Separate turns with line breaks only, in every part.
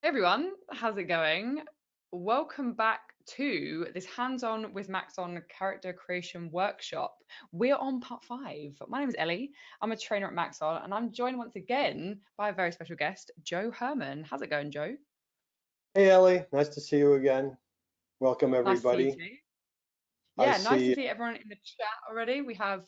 Hey everyone, how's it going? Welcome back to this hands-on with Maxon character creation workshop. We're on part five. My name is Ellie. I'm a trainer at Maxon and I'm joined once again by a very special guest, Joe Herman. How's it going, Joe?
Hey Ellie, nice to see you again. Welcome everybody.
Nice to see you. Yeah, nice to see everyone in the chat already. We have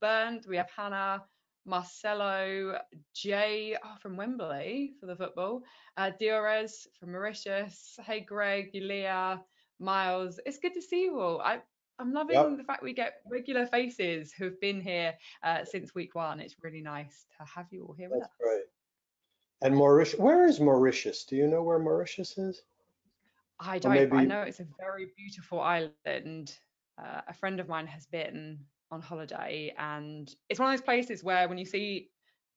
Bernd, we have Hannah, Marcelo, Jay oh, from Wembley for the football, uh, Diores from Mauritius. Hey, Greg, Yulia, Miles. It's good to see you all. I, I'm loving yep. the fact we get regular faces who've been here uh, since week one. It's really nice to have you all here
That's
with us.
Right. And Mauritius, where is Mauritius? Do you know where Mauritius is?
I don't. Maybe... I know it's a very beautiful island. Uh, a friend of mine has been on holiday and it's one of those places where when you see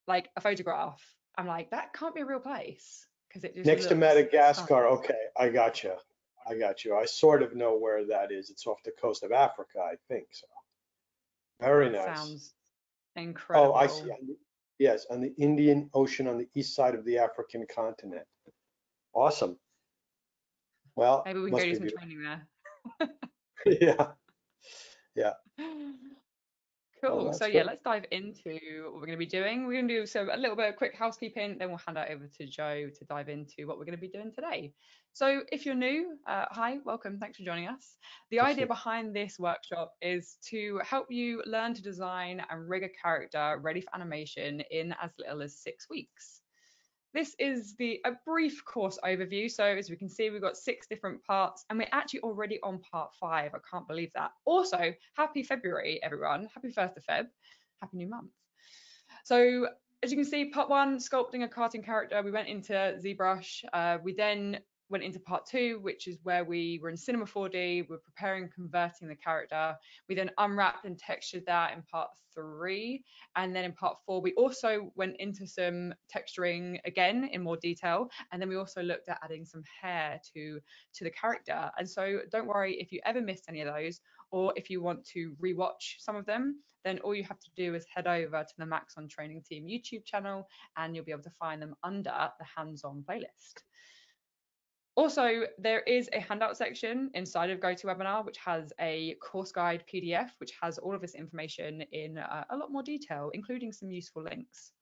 like a photograph i'm like that can't be a real place because it just
next to madagascar okay i got you i got you i sort of know where that is it's off the coast of africa i think so. Very
that
nice.
sounds incredible
oh i see yes on the indian ocean on the east side of the african continent. Awesome. Well
maybe we can go do some training there.
Yeah yeah
Cool. So yeah, let's dive into what we're going to be doing. We're going to do some a little bit of quick housekeeping, then we'll hand it over to Joe to dive into what we're going to be doing today. So if you're new, uh, hi, welcome, thanks for joining us. The idea behind this workshop is to help you learn to design and rig a character ready for animation in as little as six weeks. This is the a brief course overview. So as we can see, we've got six different parts and we're actually already on part five. I can't believe that. Also, happy February, everyone. Happy 1st of Feb. Happy new month. So as you can see, part one, sculpting a cartoon character. We went into ZBrush. Uh, we then went into part two, which is where we were in Cinema 4D. We're preparing converting the character. We then unwrapped and textured that in part three. And then in part four, we also went into some texturing again in more detail. And then we also looked at adding some hair to, to the character. And so don't worry if you ever missed any of those, or if you want to rewatch some of them, then all you have to do is head over to the Maxon Training Team YouTube channel and you'll be able to find them under the hands-on playlist. Also, there is a handout section inside of GoToWebinar, which has a course guide PDF, which has all of this information in uh, a lot more detail, including some useful links.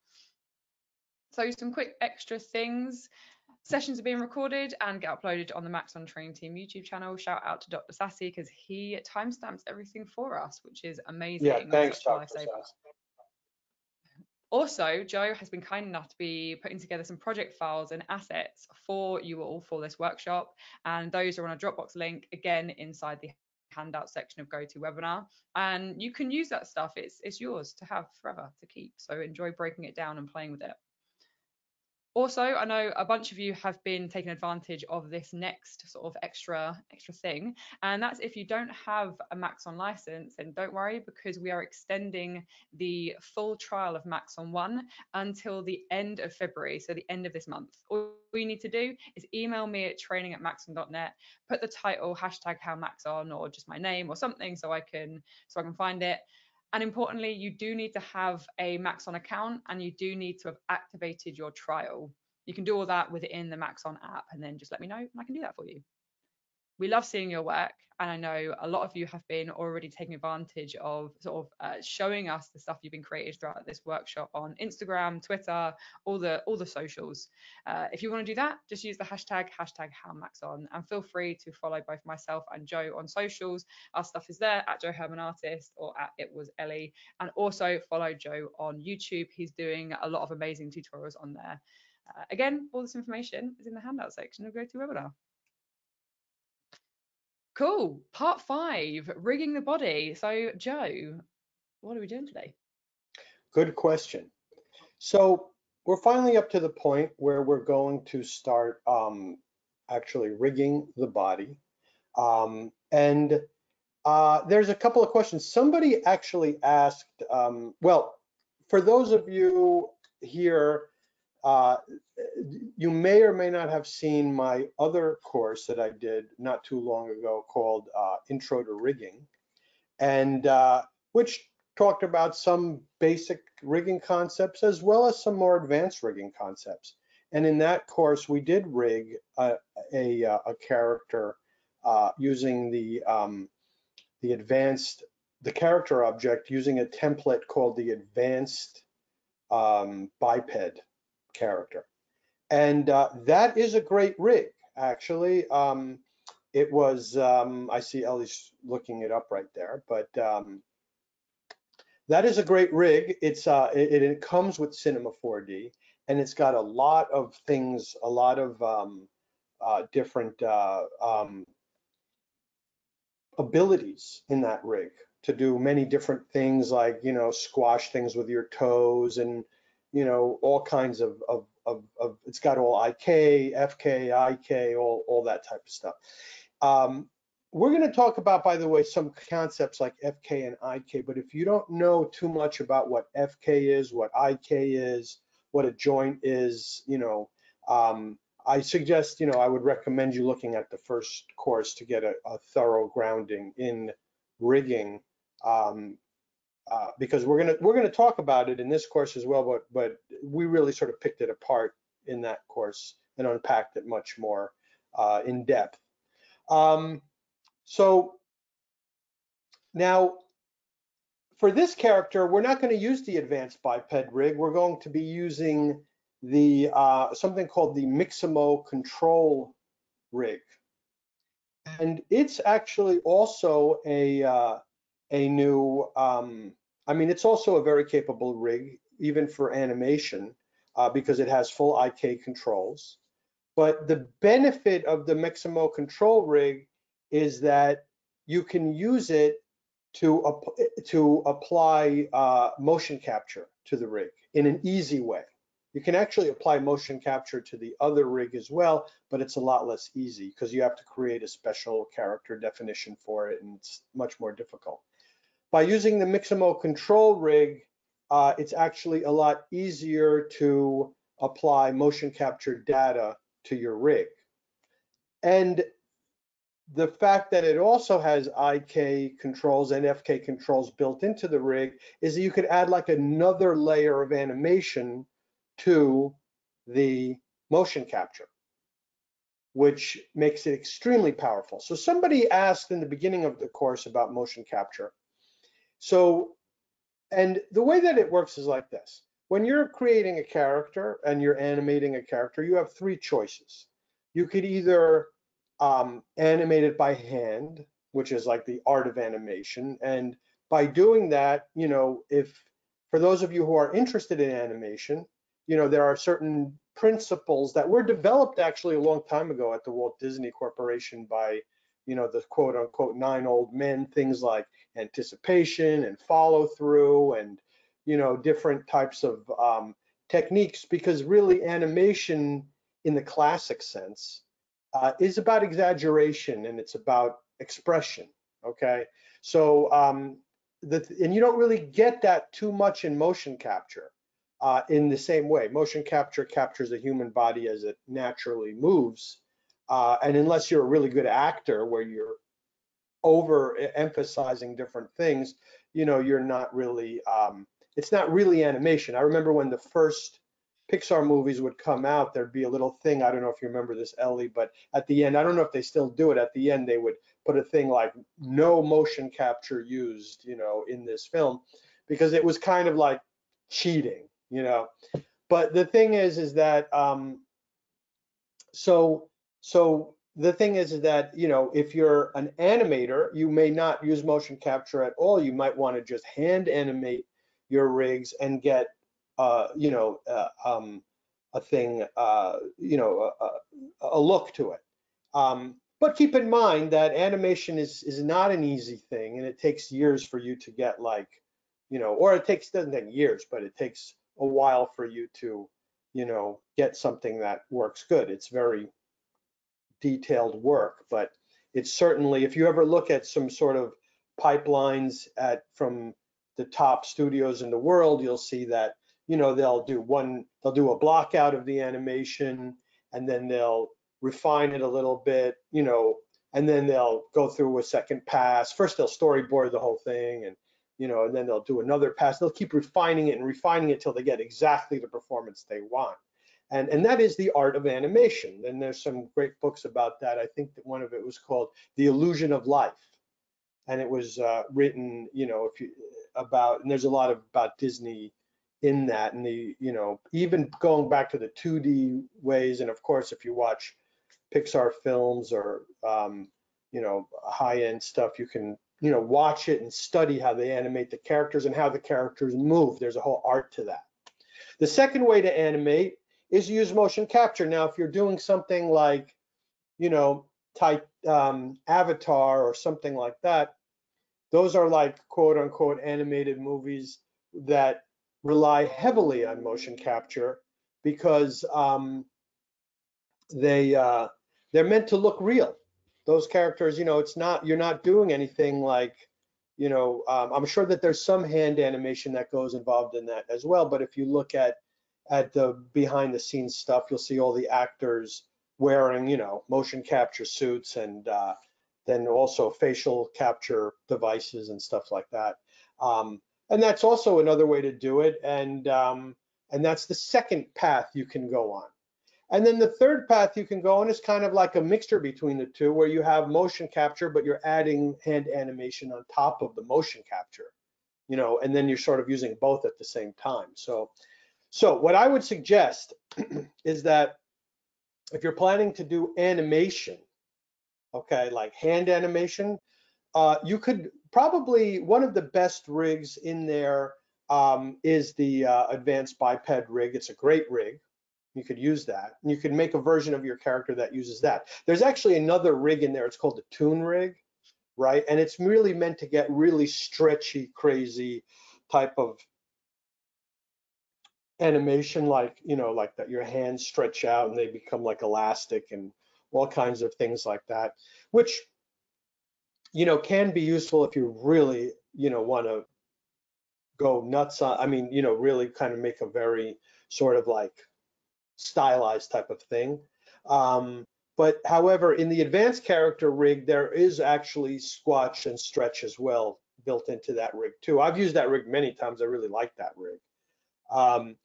So some quick extra things. Sessions are being recorded and get uploaded on the Maxon Training Team YouTube channel. Shout out to Dr. Sassy because he timestamps everything for us, which is amazing.
Yeah, thanks, Dr. Sassy.
Also, Joe has been kind enough to be putting together some project files and assets for you all for this workshop. And those are on a Dropbox link, again, inside the handout section of GoToWebinar. And you can use that stuff. It's, it's yours to have forever to keep. So enjoy breaking it down and playing with it. Also, I know a bunch of you have been taking advantage of this next sort of extra extra thing, and that's if you don't have a Maxon license, then don't worry because we are extending the full trial of Maxon One until the end of February, so the end of this month. All you need to do is email me at training at maxon.net, put the title hashtag how Maxon or just my name or something so I can so I can find it and importantly, you do need to have a Maxon account and you do need to have activated your trial. You can do all that within the Maxon app and then just let me know and I can do that for you we love seeing your work and i know a lot of you have been already taking advantage of sort of uh, showing us the stuff you've been created throughout this workshop on instagram twitter all the all the socials. Uh, if you want to do that just use the hashtag hashtag howmaxon and feel free to follow both myself and joe on socials. Our stuff is there at joe herman artist or at it was ellie. And also follow joe on youtube. He's doing a lot of amazing tutorials on there. Uh, again all this information is in the handout section of GoToWebinar Cool. Part five, rigging the body. So, Joe, what are we doing today?
Good question. So, we're finally up to the point where we're going to start um, actually rigging the body. Um, and uh, there's a couple of questions. Somebody actually asked, um, well, for those of you here uh, you may or may not have seen my other course that I did not too long ago called uh, Intro to Rigging, and uh, which talked about some basic rigging concepts as well as some more advanced rigging concepts. And in that course, we did rig a, a, a character uh, using the, um, the advanced, the character object using a template called the advanced um, biped character. And uh, that is a great rig, actually. Um, it was, um, I see Ellie's looking it up right there, but um, that is a great rig. It's uh, it, it, comes with Cinema 4D, and it's got a lot of things, a lot of um, uh, different uh, um, abilities in that rig to do many different things, like you know, squash things with your toes, and you know, all kinds of of of, of it's got all IK, FK, IK, all all that type of stuff. Um, we're going to talk about, by the way, some concepts like FK and IK, but if you don't know too much about what FK is, what IK is, what a joint is, you know, um, I suggest, you know, I would recommend you looking at the first course to get a, a thorough grounding in rigging, um, uh, because we're gonna we're gonna talk about it in this course as well, but but we really sort of picked it apart in that course and unpacked it much more uh, in depth. Um, so now for this character, we're not going to use the advanced biped rig. We're going to be using the uh, something called the Mixamo control rig. And it's actually also a, uh, a new, um, I mean, it's also a very capable rig, even for animation, uh, because it has full IK controls. But the benefit of the Mixamo control rig is that you can use it to, to apply uh, motion capture to the rig in an easy way. You can actually apply motion capture to the other rig as well, but it's a lot less easy because you have to create a special character definition for it and it's much more difficult. By using the Mixamo control rig, uh, it's actually a lot easier to apply motion capture data to your rig. And the fact that it also has IK controls and FK controls built into the rig is that you could add like another layer of animation to the motion capture, which makes it extremely powerful. So somebody asked in the beginning of the course about motion capture. So, and the way that it works is like this. When you're creating a character and you're animating a character, you have three choices. You could either um, it by hand, which is like the art of animation. And by doing that, you know, if for those of you who are interested in animation, you know, there are certain principles that were developed actually a long time ago at the Walt Disney Corporation by, you know, the quote unquote nine old men, things like anticipation and follow through and, you know, different types of um, techniques because really animation in the classic sense uh, is about exaggeration and it's about expression. Okay, so um, the, and you don't really get that too much in motion capture uh, in the same way. Motion capture captures the human body as it naturally moves, uh, and unless you're a really good actor where you're over emphasizing different things, you know, you're not really. Um, it's not really animation. I remember when the first Pixar movies would come out, there'd be a little thing. I don't know if you remember this, Ellie, but at the end, I don't know if they still do it. At the end, they would put a thing like no motion capture used, you know, in this film, because it was kind of like cheating, you know. But the thing is, is that um, so so the thing is, that you know if you're an animator, you may not use motion capture at all. You might want to just hand animate your rigs and get uh, you know, uh, um, a thing, uh, you know, a, a, look to it. Um, but keep in mind that animation is is not an easy thing, and it takes years for you to get like, you know, or it takes doesn't take years, but it takes a while for you to, you know, get something that works good. It's very detailed work, but it's certainly if you ever look at some sort of pipelines at from the top studios in the world, you'll see that you know, they'll do one, they'll do a block out of the animation and then they'll refine it a little bit, you know, and then they'll go through a second pass. First they'll storyboard the whole thing and, you know, and then they'll do another pass. They'll keep refining it and refining it till they get exactly the performance they want. And, and that is the art of animation. And there's some great books about that. I think that one of it was called The Illusion of Life. And it was uh, written, you know, if you about, and there's a lot of about Disney in that and the, you know, even going back to the 2D ways. And of course, if you watch Pixar films or, um, you know, high end stuff, you can, you know, watch it and study how they animate the characters and how the characters move. There's a whole art to that. The second way to animate is use motion capture. Now, if you're doing something like, you know, type um, Avatar or something like that, those are like quote unquote animated movies that rely heavily on motion capture because um, they uh, they're meant to look real. Those characters, you know, it's not you're not doing anything like, you know, um, I'm sure that there's some hand animation that goes involved in that as well. But if you look at at the behind the scenes stuff, you'll see all the actors wearing, you know, motion capture suits and uh, then also facial capture devices and stuff like that. Um, and that's also another way to do it. And um, and that's the second path you can go on. And then the third path you can go on is kind of like a mixture between the two, where you have motion capture, but you're adding hand animation on top of the motion capture, you know, and then you're sort of using both at the same time. So so what I would suggest is that if you're planning to do animation, okay, like hand animation, uh, you could probably, one of the best rigs in there um, is the uh, advanced biped rig. It's a great rig. You could use that. And you could make a version of your character that uses that. There's actually another rig in there. It's called the Toon rig, right? And it's really meant to get really stretchy, crazy type of animation like you know like that your hands stretch out and they become like elastic and all kinds of things like that which you know can be useful if you really you know want to go nuts on i mean you know really kind of make a very sort of like stylized type of thing. Um, but however in the advanced character rig there is actually squash and stretch as well built into that rig too. I've used that rig many times. I really like that rig. Um,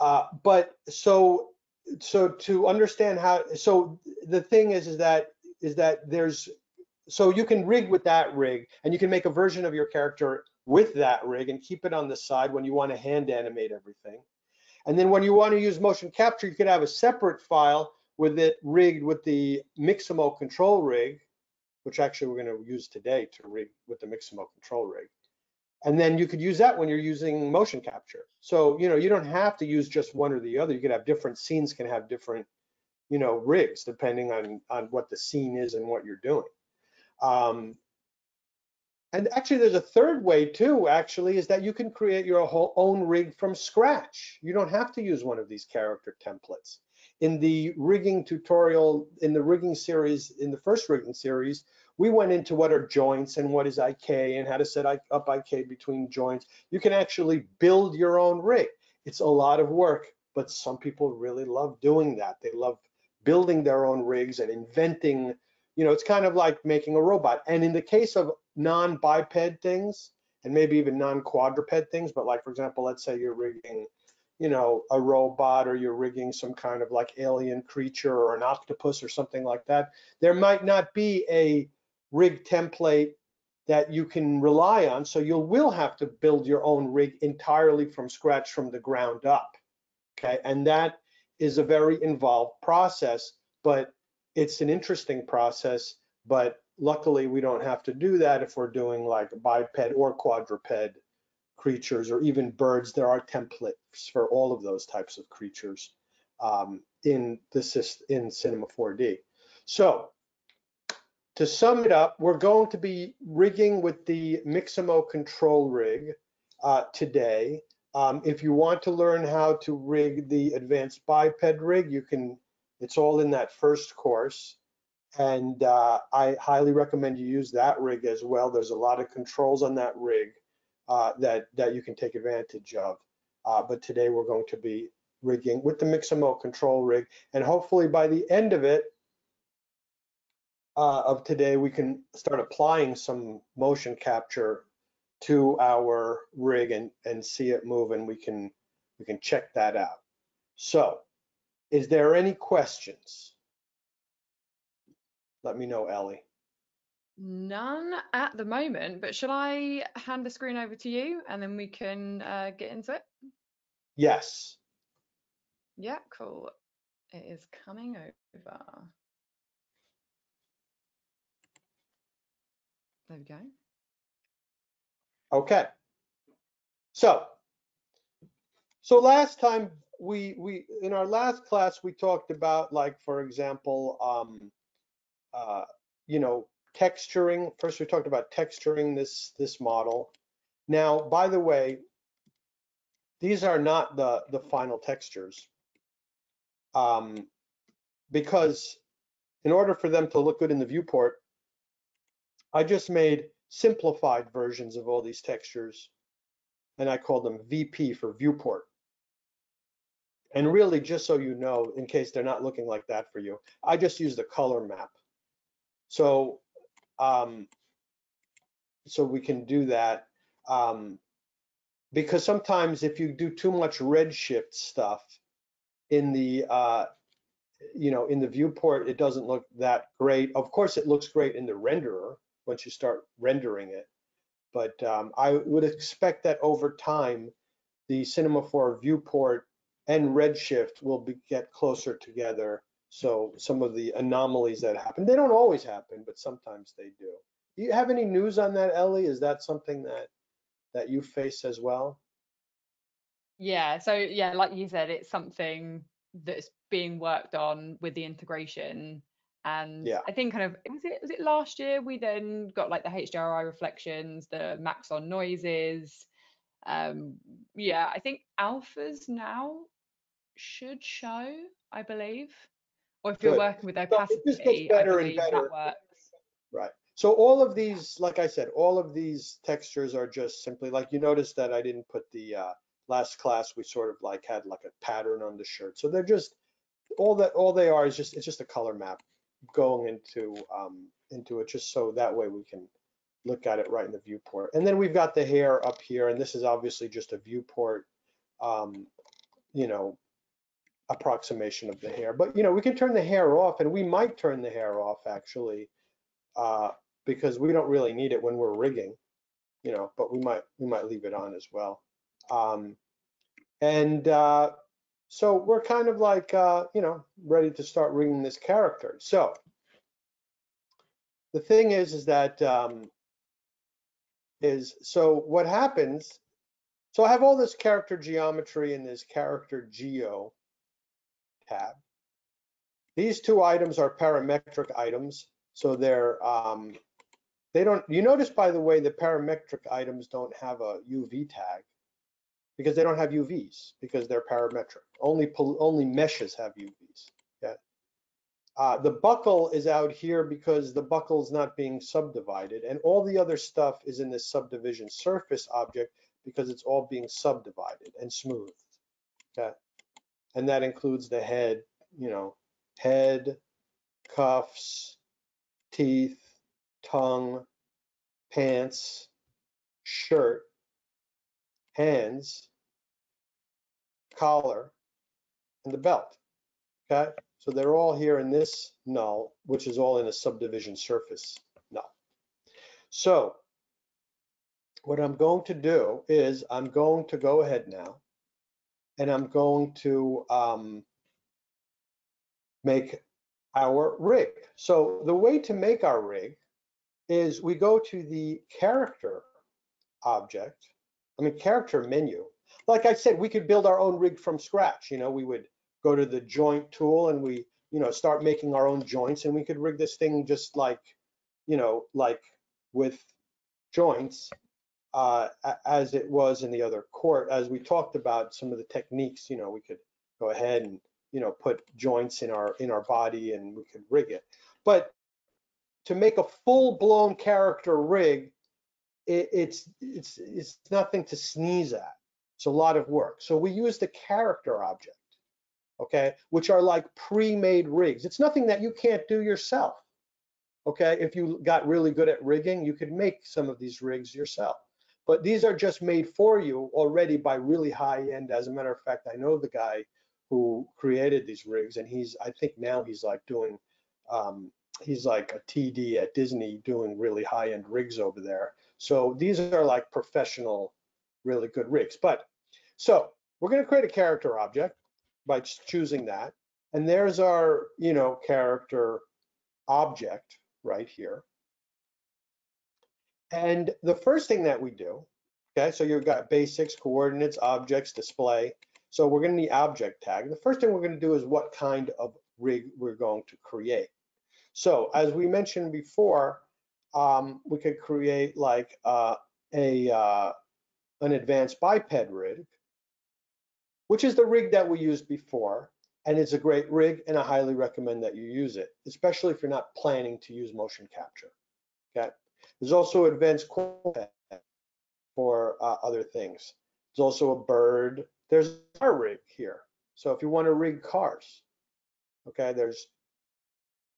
uh, but so so to understand how so the thing is is that is that there's so you can rig with that rig and you can make a version of your character with that rig and keep it on the side when you want to hand animate everything. And then when you want to use motion capture, you could have a separate file with it rigged with the Mixamo control rig, which actually we're going to use today to rig with the Mixamo control rig and then you could use that when you're using motion capture. So, you know, you don't have to use just one or the other. You could have different scenes can have different, you know, rigs depending on, on what the scene is and what you're doing. Um, and actually there's a third way too, actually, is that you can create your whole own rig from scratch. You don't have to use one of these character templates. In the rigging tutorial, in the rigging series, in the first rigging series, we went into what are joints and what is IK and how to set up IK between joints. You can actually build your own rig. It's a lot of work, but some people really love doing that. They love building their own rigs and inventing, you know, it's kind of like making a robot. And in the case of non-biped things, and maybe even non-quadruped things, but like, for example, let's say you're rigging, you know, a robot or you're rigging some kind of like alien creature or an octopus or something like that, there might not be a rig template that you can rely on. So you will have to build your own rig entirely from scratch from the ground up. Okay, and that is a very involved process, but it's an interesting process. But luckily, we don't have to do that if we're doing like biped or quadruped creatures or even birds. There are templates for all of those types of creatures um, in the in Cinema 4D. So to sum it up, we're going to be rigging with the Mixamo control rig uh, today. Um, if you want to learn how to rig the advanced biped rig, you can, it's all in that first course. And uh, I highly recommend you use that rig as well. There's a lot of controls on that rig uh, that, that you can take advantage of. Uh, but today we're going to be rigging with the Mixamo control rig. And hopefully by the end of it, uh, of today, we can start applying some motion capture to our rig and, and see it move and we can we can check that out. So Is there any questions? Let me know, Ellie.
None at the moment, but shall I hand the screen over to you and then we can uh, get into it?
Yes.
Yeah, cool. It is coming over. There we go.
Okay. So, so last time we we in our last class we talked about like for example um uh you know texturing first we talked about texturing this this model now by the way these are not the the final textures um because in order for them to look good in the viewport I just made simplified versions of all these textures and I call them VP for viewport and really, just so you know, in case they're not looking like that for you, I just use the color map. So, um, so we can do that. Um, because sometimes if you do too much redshift stuff in the, uh, you know, in the viewport, it doesn't look that great. Of course, it looks great in the renderer once you start rendering it. But um, I would expect that over time, the Cinema 4 viewport and Redshift will be, get closer together. So some of the anomalies that happen, they don't always happen, but sometimes they do. Do you have any news on that, Ellie? Is that something that that you face as well?
Yeah, so yeah, like you said, it's something that's being worked on with the integration. And
yeah.
I think kind of was it was it last year we then got like the HDRI reflections, the Maxon noises. Um yeah, I think alphas now should show, I believe. Or if you're working with opacity, I believe that works.
Right. So all of these, like I said, all of these textures are just simply like you notice that I didn't put the uh, last class we sort of like had like a pattern on the shirt. So they're just all that all they are is just it's just a color map going into um, into it just so that way we can look at it right in the viewport. And then we've got the hair up here, and this is obviously just a viewport, um, you know, approximation of the hair. But you know, we can turn the hair off, and we might turn the hair off actually, uh, because we don't really need it when we're rigging, you know. But we might we might leave it on as well. Um, and uh, so we're kind of like uh, you know ready to start rigging this character. So the thing is, is that um, is so what happens. So I have all this character geometry and this character geo tab. These two items are parametric items, so they're um, they don't. You notice, by the way, the parametric items don't have a UV tag because they don't have UVs because they're parametric. Only only meshes have UVs. Yeah. Uh, the buckle is out here because the buckle is not being subdivided, and all the other stuff is in this subdivision surface object because it's all being subdivided and smoothed. Okay and that includes the head, you know, head, cuffs, teeth, tongue, pants, shirt, hands, collar, and the belt. Okay, so they're all here in this null, which is all in a subdivision surface null. So what I'm going to do is I'm going to go ahead now and I'm going to um, make our rig. So the way to make our rig is we go to the character object, I mean character menu. Like I said, we could build our own rig from scratch. You know, we would go to the joint tool and we, you know, start making our own joints and we could rig this thing just like, you know, like with joints uh, as it was in the other court. As we talked about some of the techniques, you know, we could go ahead and you know put joints in our in our body and we could rig it. But to make a full-blown character rig, it, it's it's it's nothing to sneeze at. It's a lot of work. So we use the character object, okay, which are like pre-made rigs. It's nothing that you can't do yourself. Okay, if you got really good at rigging, you could make some of these rigs yourself but these are just made for you already by really high end. As a matter of fact, I know the guy who created these rigs, and he's I think now he's like doing um, he's like a TD at Disney doing really high end rigs over there. So these are like professional, really good rigs. But so we're going to create a character object by choosing that. And there's our, you know, character object right here. And the first thing that we do, okay, so you've got basics, coordinates, objects, display. So we're going to need object tab. The first thing we're going to do is what kind of rig we're going to create. So as we mentioned before, um, we could create like uh, a uh, an advanced biped rig, which is the rig that we used before. And it's a great rig and I highly recommend that you use it, especially if you're not planning to use motion capture, okay? There's also advanced for uh, other things. There's also a bird. There's a car rig here. So if you want to rig cars, okay, there's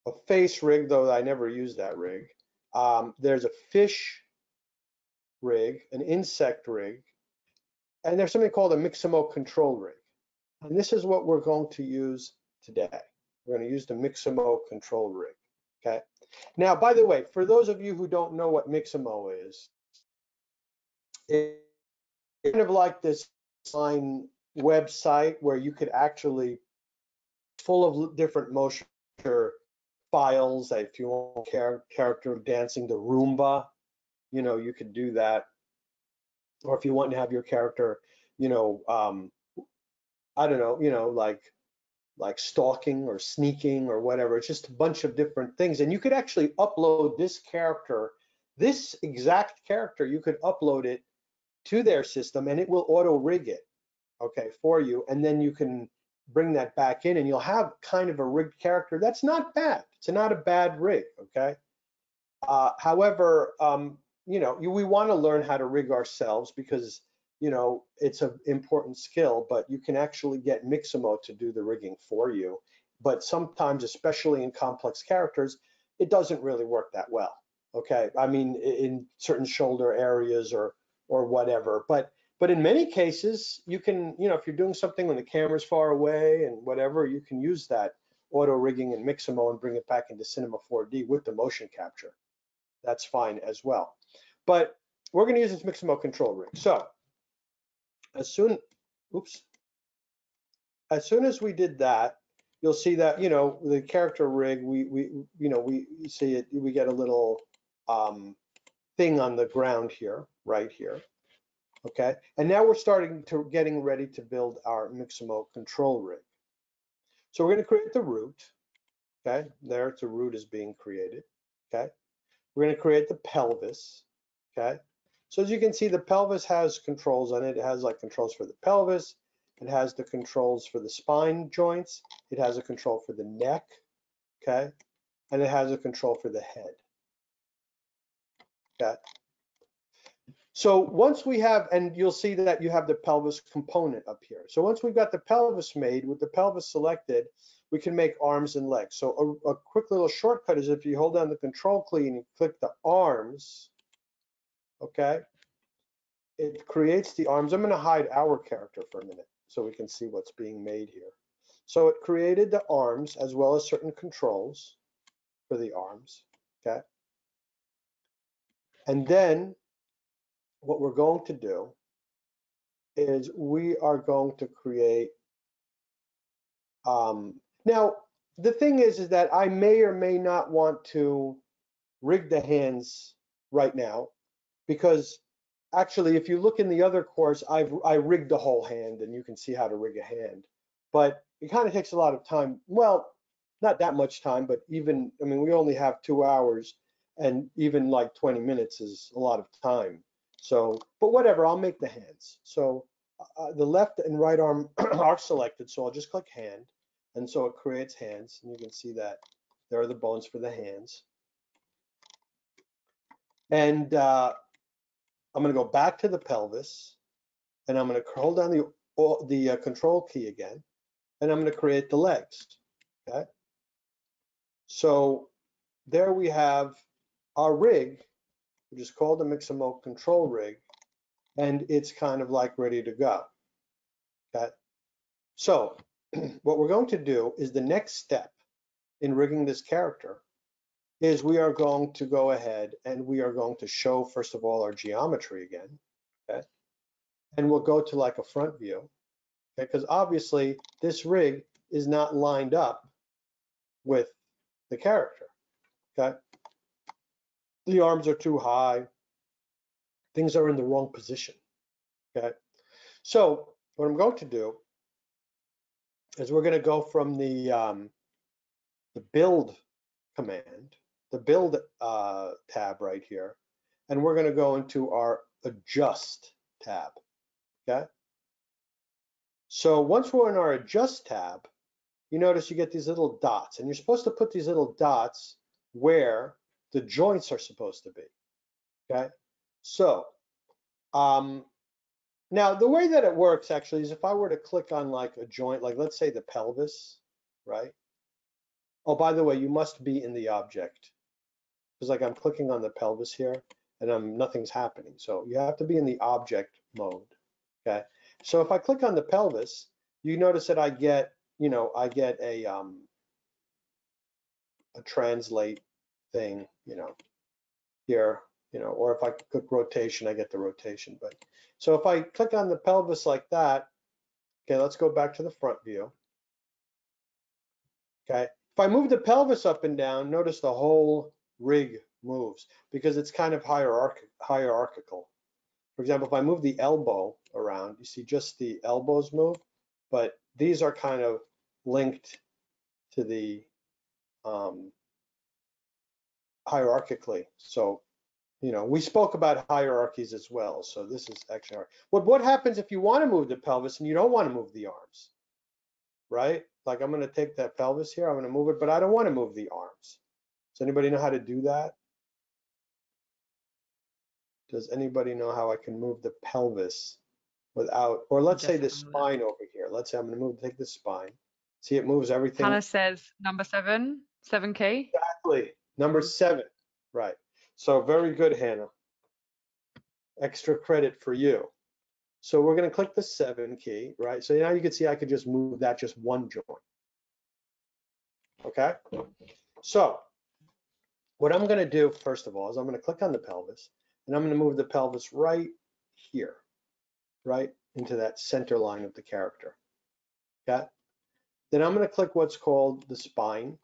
a face rig, though I never use that rig. Um, there's a fish rig, an insect rig, and there's something called a Mixamo control rig. And this is what we're going to use today. We're going to use the Mixamo control rig, okay? Now, by the way, for those of you who don't know what Mixamo is, it's kind of like this line website where you could actually full of different motion files. If you want character dancing the rumba, you know, you could do that. Or if you want to have your character, you know, um, I don't know, you know, like like stalking or sneaking or whatever. It's just a bunch of different things. And you could actually upload this character, this exact character, you could upload it to their system and it will auto rig it, okay, for you. And then you can bring that back in and you'll have kind of a rigged character. That's not bad. It's not a bad rig, okay? Uh, however, um, you know, you, we want to learn how to rig ourselves because, you know, it's an important skill, but you can actually get Mixamo to do the rigging for you. But sometimes, especially in complex characters, it doesn't really work that well, okay? I mean, in certain shoulder areas or or whatever, but but in many cases, you can, you know, if you're doing something when the camera's far away and whatever, you can use that auto rigging and Mixamo and bring it back into Cinema 4D with the motion capture. That's fine as well. But we're going to use this Mixamo control rig. So as soon, oops, as soon as we did that, you'll see that, you know, the character rig, we, we you know, we see it, we get a little um, thing on the ground here, right here okay? And now we're starting to getting ready to build our Mixamo control rig. So we're gonna create the root, okay? There, the root is being created, okay? We're gonna create the pelvis, okay? So as you can see, the pelvis has controls on it. It has like controls for the pelvis. It has the controls for the spine joints. It has a control for the neck, okay? And it has a control for the head, okay? So once we have, and you'll see that you have the pelvis component up here. So once we've got the pelvis made with the pelvis selected, we can make arms and legs. So a, a quick little shortcut is if you hold down the control key and you click the arms, okay, it creates the arms. I'm gonna hide our character for a minute so we can see what's being made here. So it created the arms as well as certain controls for the arms, okay? And then what we're going to do is we are going to create, um, now the thing is, is that I may or may not want to rig the hands right now because actually if you look in the other course, I've I rigged the whole hand and you can see how to rig a hand, but it kind of takes a lot of time. Well, not that much time, but even, I mean, we only have two hours and even like 20 minutes is a lot of time. So, but whatever, I'll make the hands. So uh, the left and right arm are selected, so I'll just click hand. And so it creates hands, and you can see that there are the bones for the hands. And uh, I'm gonna go back to the pelvis, and I'm gonna hold down the, the uh, control key again, and I'm gonna create the legs, okay? So there we have our rig which is called the Mixamo control rig, and it's kind of like ready to go. Okay. So what we're going to do is the next step in rigging this character is we are going to go ahead and we are going to show, first of all, our geometry again, okay? And we'll go to like a front view, okay? Because obviously this rig is not lined up with the character, okay? The arms are too high. Things are in the wrong position, okay? So what I'm going to do is we're going to go from the um, the build command, the build uh, tab right here, and we're going to go into our adjust tab. Okay. So once we're in our adjust tab, you notice you get these little dots, and you're supposed to put these little dots where the joints are supposed to be. Okay. So um, now, the way that it works actually is if I were to click on like a joint, like let's say the pelvis, right? Oh, by the way, you must be in the object. Because like I'm clicking on the pelvis here and I'm, nothing's happening. So you have to be in the object mode, okay? So if I click on the pelvis, you notice that I get, you know, I get a, um, a translate thing, you know, here, you know, or if I click rotation, I get the rotation. But so if I click on the pelvis like that, okay, let's go back to the front view. Okay, if I move the pelvis up and down, notice the whole rig moves because it's kind of hierarch hierarchical. For example, if I move the elbow around, you see just the elbows move, but these are kind of linked to the um, hierarchically. So you know, we spoke about hierarchies as well. So this is actually, what, what happens if you want to move the pelvis and you don't want to move the arms, right? Like I'm going to take that pelvis here, I'm going to move it, but I don't want to move the arms. Does anybody know how to do that? Does anybody know how I can move the pelvis without, or let's say the spine over here. Let's say I'm going to move, take the spine. See, it moves everything.
Hannah says number seven, seven K.
Exactly. Number mm-hmm. seven. Right. So very good, Hannah. Extra credit for you. So we're going to click the seven key, right? So now you can see I could just move that just one joint. Okay. So what I'm going to do first of all is I'm going to click on the pelvis and I'm going to move the pelvis right here, right into that center line of the character. Okay. Then I'm going to click what's called the spine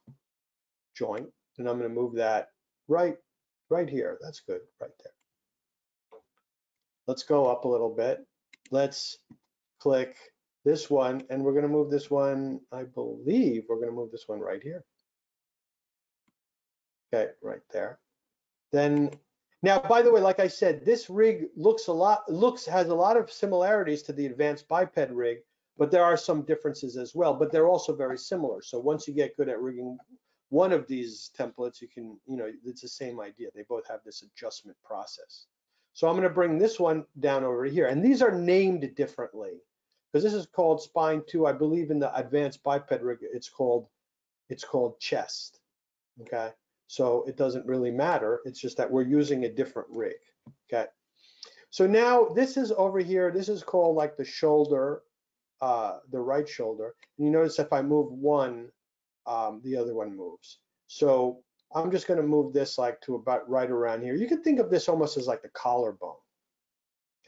joint and I'm going to move that right right here. That's good, right there. Let's go up a little bit. Let's click this one, and we're going to move this one, I believe we're going to move this one right here. Okay, right there. Then, now, by the way, like I said, this rig looks a lot, looks, has a lot of similarities to the advanced biped rig, but there are some differences as well, but they're also very similar. So once you get good at rigging one of these templates, you can, you know, it's the same idea. They both have this adjustment process. So I'm going to bring this one down over here. And these are named differently because this is called spine two. I believe in the advanced biped rig, it's called, it's called chest. Okay. So it doesn't really matter. It's just that we're using a different rig. Okay. So now this is over here. This is called like the shoulder, uh, the right shoulder. And you notice if I move one, um, the other one moves. So I'm just going to move this like to about right around here. You can think of this almost as like the collarbone,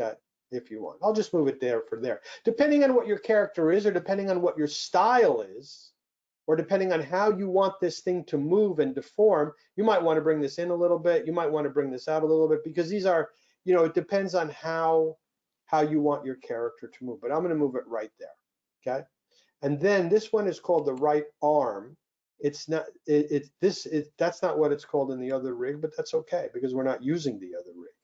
okay, if you want. I'll just move it there for there. Depending on what your character is or depending on what your style is, or depending on how you want this thing to move and deform, you might want to bring this in a little bit. You might want to bring this out a little bit because these are, you know, it depends on how how you want your character to move. But I'm going to move it right there, okay? And then this one is called the right arm. It's not, it, it's this, it, that's not what it's called in the other rig, but that's okay because we're not using the other rig.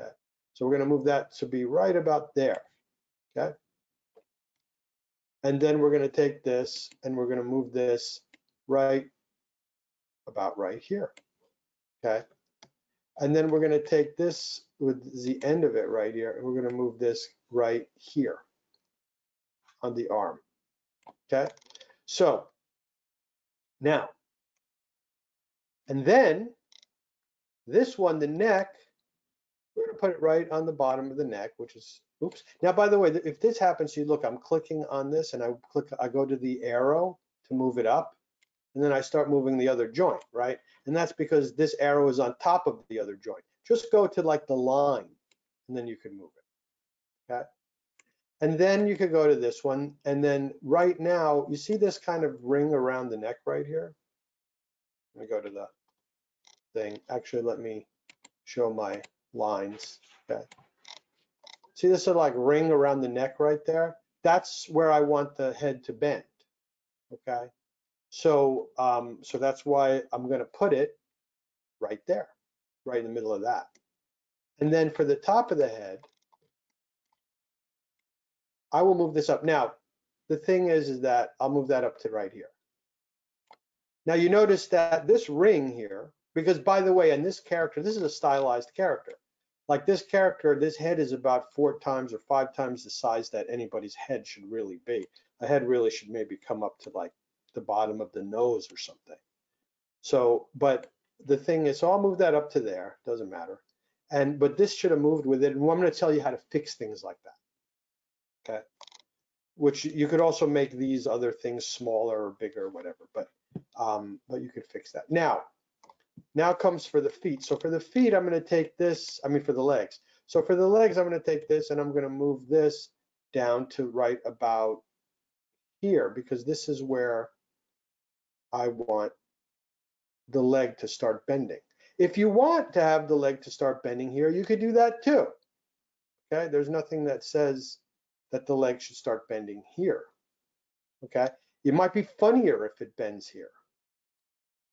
Okay, so we're gonna move that to be right about there, okay? And then we're gonna take this and we're gonna move this right about right here, okay? And then we're gonna take this with the end of it right here, and we're gonna move this right here on the arm. Okay, so now, and then this one, the neck, we're gonna put it right on the bottom of the neck, which is Oops. Now, by the way, if this happens, you look, I'm clicking on this and I click, I go to the arrow to move it up and then I start moving the other joint, right? And that's because this arrow is on top of the other joint. Just go to like the line and then you can move it, okay? And then you could go to this one. And then right now, you see this kind of ring around the neck right here? Let me go to the thing. Actually, let me show my lines, okay? See this is like ring around the neck right there? That's where I want the head to bend, okay? So, um, so that's why I'm gonna put it right there, right in the middle of that. And then for the top of the head, I will move this up. Now, the thing is, is that I'll move that up to right here. Now you notice that this ring here, because by the way, in this character, this is a stylized character. Like this character, this head is about four times or five times the size that anybody's head should really be. A head really should maybe come up to like the bottom of the nose or something. So, but the thing is, so I'll move that up to there, doesn't matter. And, but this should have moved with it. And I'm gonna tell you how to fix things like that, okay? Which you could also make these other things smaller or bigger or whatever, but, um, but you could fix that. Now, now comes for the feet. So for the feet, I'm gonna take this, I mean for the legs. So for the legs, I'm gonna take this and I'm gonna move this down to right about here because this is where I want the leg to start bending. If you want to have the leg to start bending here, you could do that too. Okay, there's nothing that says that the leg should start bending here. Okay, it might be funnier if it bends here.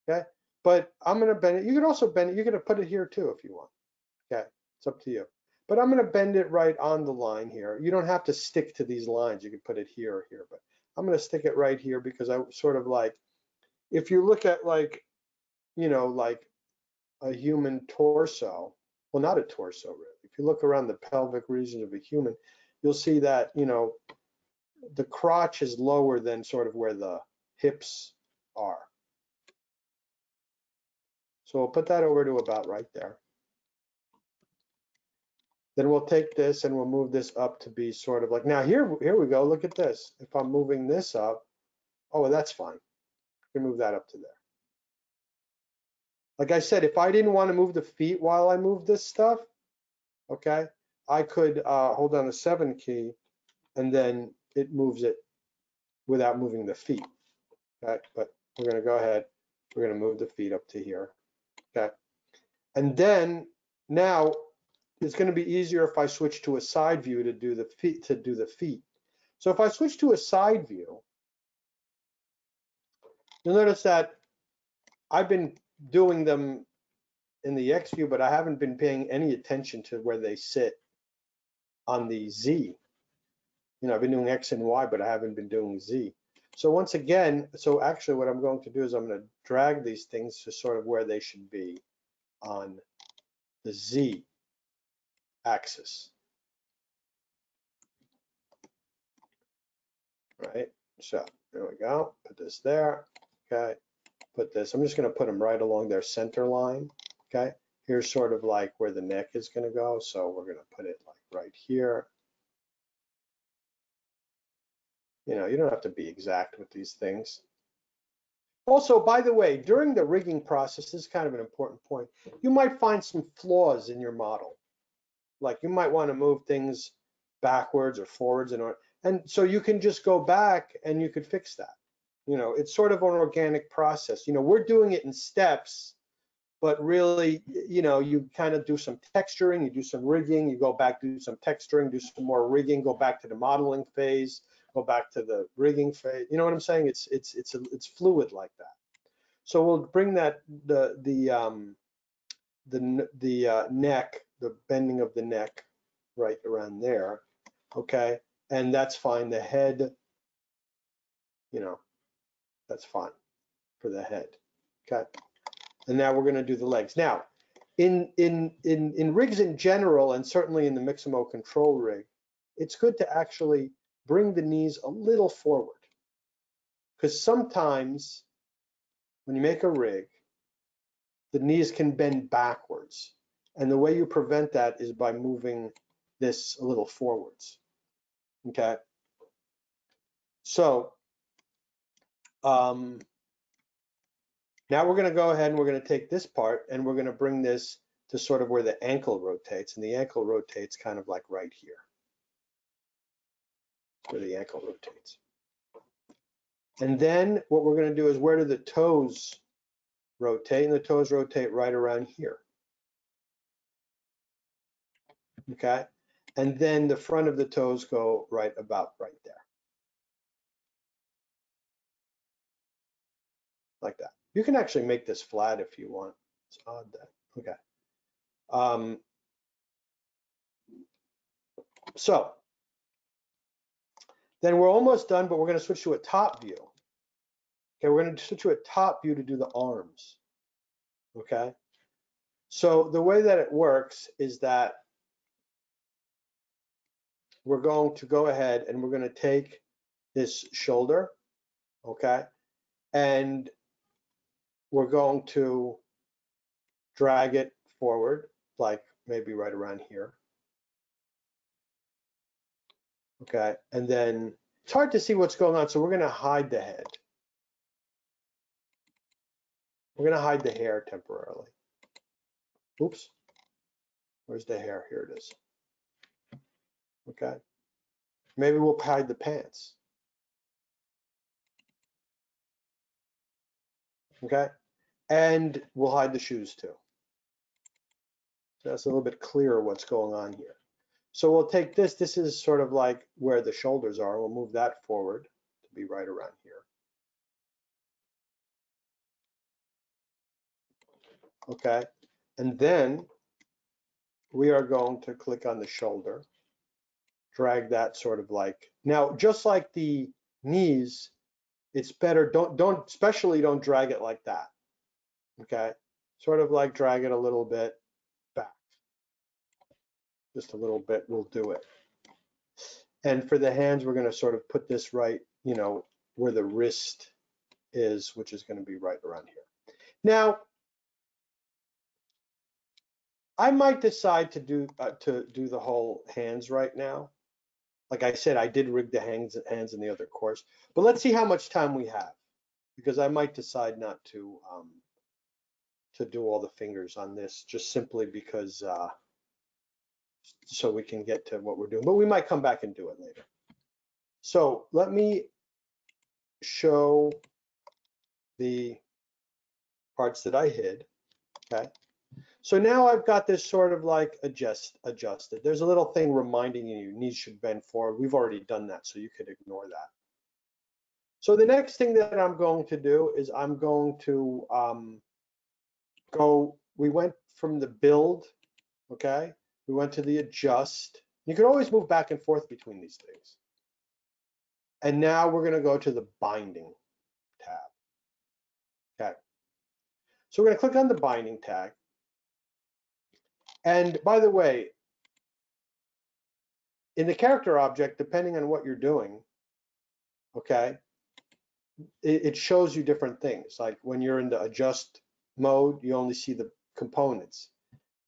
Okay, but I'm gonna bend it. You can also bend it. You're gonna put it here too if you want. Okay, it's up to you. But I'm gonna bend it right on the line here. You don't have to stick to these lines. You can put it here or here, but I'm gonna stick it right here because I sort of like if you look at like, you know, like a human torso, well, not a torso really. If you look around the pelvic region of a human, you'll see that, you know, the crotch is lower than sort of where the hips are. So we'll put that over to about right there. Then we'll take this and we'll move this up to be sort of like, now here, here we go, look at this. If I'm moving this up, oh, that's fine can move that up to there. Like I said, if I didn't want to move the feet while I move this stuff, okay, I could uh, hold down the seven key and then it moves it without moving the feet. Okay, but we're gonna go ahead, we're gonna move the feet up to here. Okay, and then now it's gonna be easier if I switch to a side view to do the feet to do the feet. So if I switch to a side view, You'll notice that I've been doing them in the X view, but I haven't been paying any attention to where they sit on the Z. You know, I've been doing X and Y, but I haven't been doing Z. So once again, so actually what I'm going to do is I'm going to drag these things to sort of where they should be on the Z axis. Right, so there we go, put this there. Okay, put this, I'm just gonna put them right along their center line. Okay, here's sort of like where the neck is gonna go. So we're gonna put it like right here. You know, you don't have to be exact with these things. Also, by the way, during the rigging process, this is kind of an important point. You might find some flaws in your model. Like you might want to move things backwards or forwards and and so you can just go back and you could fix that. You know, it's sort of an organic process. You know, we're doing it in steps, but really, you know, you kind of do some texturing, you do some rigging, you go back, do some texturing, do some more rigging, go back to the modeling phase, go back to the rigging phase. You know what I'm saying? It's it's it's a, it's fluid like that. So we'll bring that the the um the the uh, neck, the bending of the neck, right around there. Okay, and that's fine. The head, you know, that's fine for the head. Okay. And now we're going to do the legs. Now, in, in, in, in rigs in general, and certainly in the Mixamo control rig, it's good to actually bring the knees a little forward. Because sometimes when you make a rig, the knees can bend backwards. And the way you prevent that is by moving this a little forwards. Okay. So um, now we're going to go ahead and we're going to take this part and we're going to bring this to sort of where the ankle rotates. And the ankle rotates kind of like right here, where the ankle rotates. And then what we're going to do is where do the toes rotate? And the toes rotate right around here. Okay. And then the front of the toes go right about right there. Like that. You can actually make this flat if you want. It's odd that, okay. Um, so then we're almost done, but we're going to switch to a top view. Okay, we're going to switch to a top view to do the arms. Okay, so the way that it works is that we're going to go ahead and we're going to take this shoulder, okay, and we're going to drag it forward, like maybe right around here. Okay, and then it's hard to see what's going on, so we're going to hide the head. We're going to hide the hair temporarily. Oops. Where's the hair? Here it is. Okay. Maybe we'll hide the pants. Okay. And we'll hide the shoes too. So that's a little bit clearer what's going on here. So we'll take this. This is sort of like where the shoulders are. We'll move that forward to be right around here. Okay. And then we are going to click on the shoulder, drag that sort of like, now just like the knees, it's better, don't, don't, especially don't drag it like that. Okay. Sort of like drag it a little bit. Just a little bit we'll do it. And for the hands, we're going to sort of put this right, you know, where the wrist is, which is going to be right around here. Now, I might decide to do uh, to do the whole hands right now. Like I said, I did rig the hands hands in the other course, but let's see how much time we have, because I might decide not to um, to do all the fingers on this, just simply because uh, so we can get to what we're doing. But we might come back and do it later. So let me show the parts that I hid. Okay. So now I've got this sort of like adjust adjusted. There's a little thing reminding you knees should bend forward. We've already done that, so you could ignore that. So the next thing that I'm going to do is I'm going to um, go, we went from the build, okay? We went to the adjust. You can always move back and forth between these things. And now we're gonna go to the binding tab, okay? So we're gonna click on the binding tag. And by the way, in the character object, depending on what you're doing, okay, it, it, shows you different things. Like when you're in the adjust mode, you only see the components.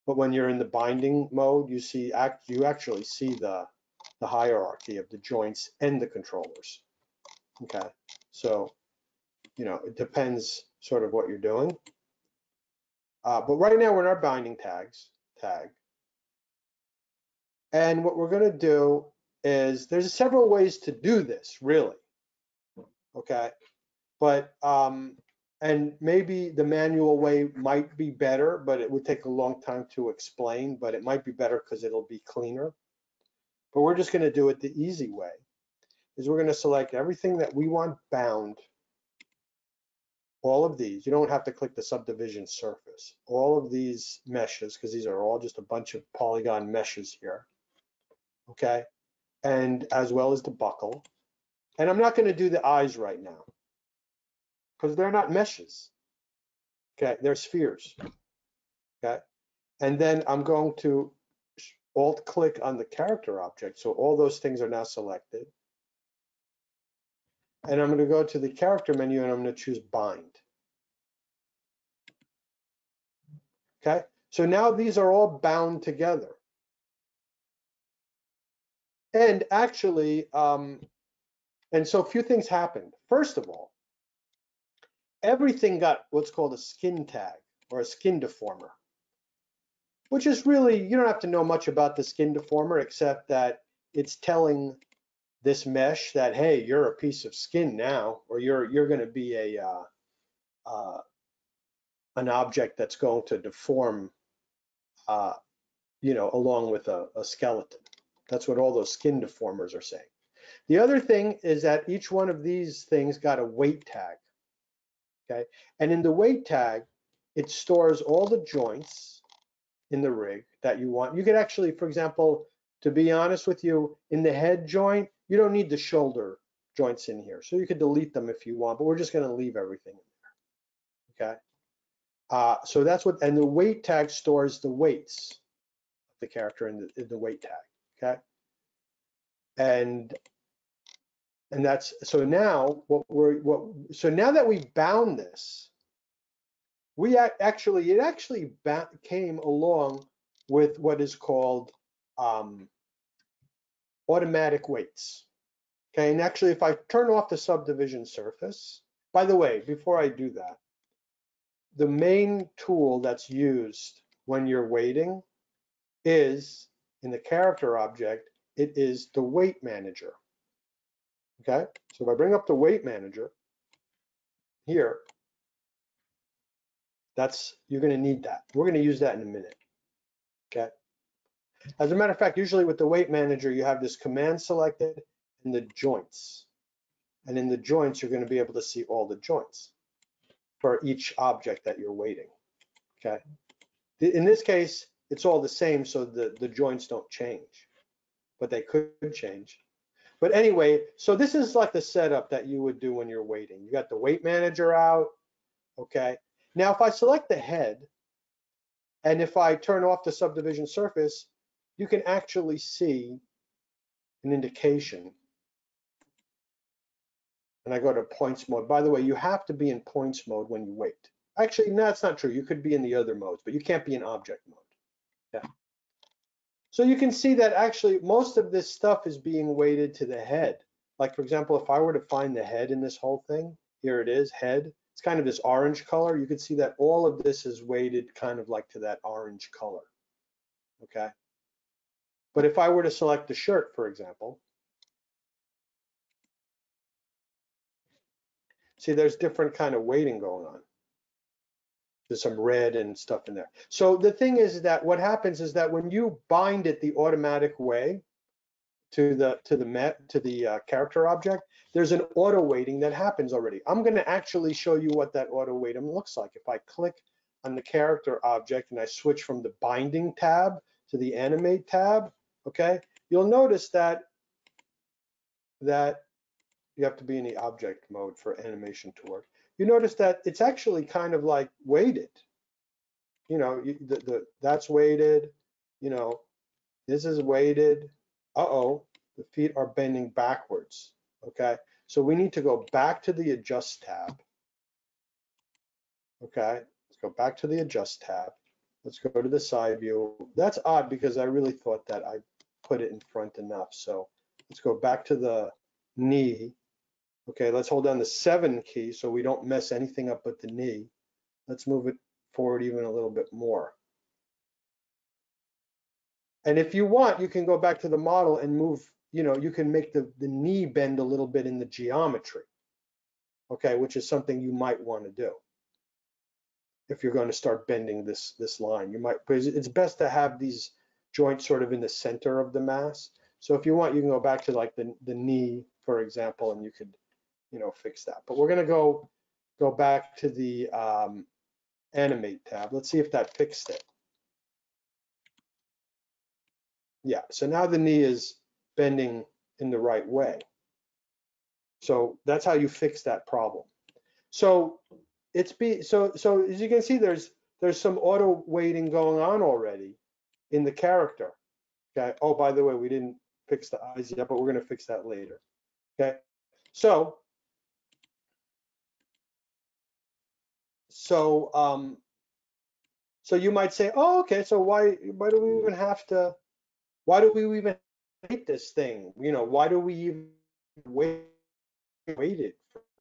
But when you're in the binding mode, you see act you actually see the the hierarchy of the joints and the controllers. Okay, so you know it depends sort of what you're doing. Uh, but right now we're in our binding tags tag. And what we're going to do is there's several ways to do this, really. Okay. But, um, and maybe the manual way might be better, but it would take a long time to explain, but it might be better because it'll be cleaner. But we're just going to do it the easy way is we're going to select everything that we want bound all of these, you don't have to click the subdivision surface. All of these meshes, because these are all just a bunch of polygon meshes here, okay? And as well as the buckle. And I'm not gonna do the eyes right now because they're not meshes, okay? They're spheres, okay? And then I'm going to alt click on the character object. So all those things are now selected. And I'm going to go to the character menu and I'm going to choose bind. Okay, so now these are all bound together. and actually, um, and so a few things happened. First of all, everything got what's called a skin tag or a skin deformer, which is really, you don't have to know much about the skin deformer except that it's telling this mesh that, hey, you're a piece of skin now, or you're, you're gonna be a, uh, uh, an object that's going to deform, uh, you know, along with a, a skeleton. That's what all those skin deformers are saying. The other thing is that each one of these things got a weight tag. Okay. And in the weight tag, it stores all the joints in the rig that you want. You could actually, for example, to be honest with you, in the head joint, you don't need the shoulder joints in here. So you could delete them if you want, but we're just going to leave everything in there. Okay. Uh, so that's what, and the weight tag stores the weights of the character in the, in the weight tag. Okay. And and that's so now what we're what so now that we've bound this we actually it actually came along with what is called um, automatic weights. Okay and actually if i turn off the subdivision surface by the way before i do that the main tool that's used when you're weighting is in the character object it is the weight manager Okay, so if I bring up the weight manager here, that's, you're gonna need that. We're gonna use that in a minute, okay? As a matter of fact, usually with the weight manager, you have this command selected and the joints. And in the joints, you're gonna be able to see all the joints for each object that you're weighting, okay? In this case, it's all the same, so the, the joints don't change, but they could change. But anyway, so this is like the setup that you would do when you're weighting. You got the weight manager out, okay? Now, if I select the head, and if I turn off the subdivision surface, you can actually see an indication. And I go to points mode. By the way, you have to be in points mode when you weight. Actually, no, that's not true. You could be in the other modes, but you can't be in object mode. Yeah. So you can see that actually most of this stuff is being weighted to the head. Like for example, if I were to find the head in this whole thing, here it is, head. It's kind of this orange color. You can see that all of this is weighted kind of like to that orange color, okay? But if I were to select the shirt, for example, see there's different kind of weighting going on. There's some red and stuff in there. So the thing is that what happens is that when you bind it the automatic way to the to the met to the uh, character object, there's an auto weighting that happens already. I'm going to actually show you what that auto weighting looks like. If I click on the character object and I switch from the binding tab to the animate tab, okay, you'll notice that that you have to be in the object mode for animation to work you notice that it's actually kind of like weighted. You know, the, the that's weighted, you know, this is weighted. Uh-oh, the feet are bending backwards, okay? So we need to go back to the adjust tab. Okay, let's go back to the adjust tab. Let's go to the side view. That's odd because I really thought that I put it in front enough. So let's go back to the knee Okay, let's hold down the seven key so we don't mess anything up but the knee. Let's move it forward even a little bit more. And if you want, you can go back to the model and move, you know, you can make the, the knee bend a little bit in the geometry, okay, which is something you might want to do. If you're going to start bending this, this line, you might, because it's best to have these joints sort of in the center of the mass. So if you want, you can go back to like the, the knee, for example, and you could you know, fix that. But we're gonna go go back to the um, animate tab. Let's see if that fixed it. Yeah, so now the knee is bending in the right way. So that's how you fix that problem. So it's be so so as you can see, there's there's some auto weighting going on already in the character. Okay. Oh, by the way, we didn't fix the eyes yet, but we're gonna fix that later. Okay. So So, um, so you might say, oh, okay, so why, why do we even have to, why do we even weight this thing? You know, why do we even weight, weight it,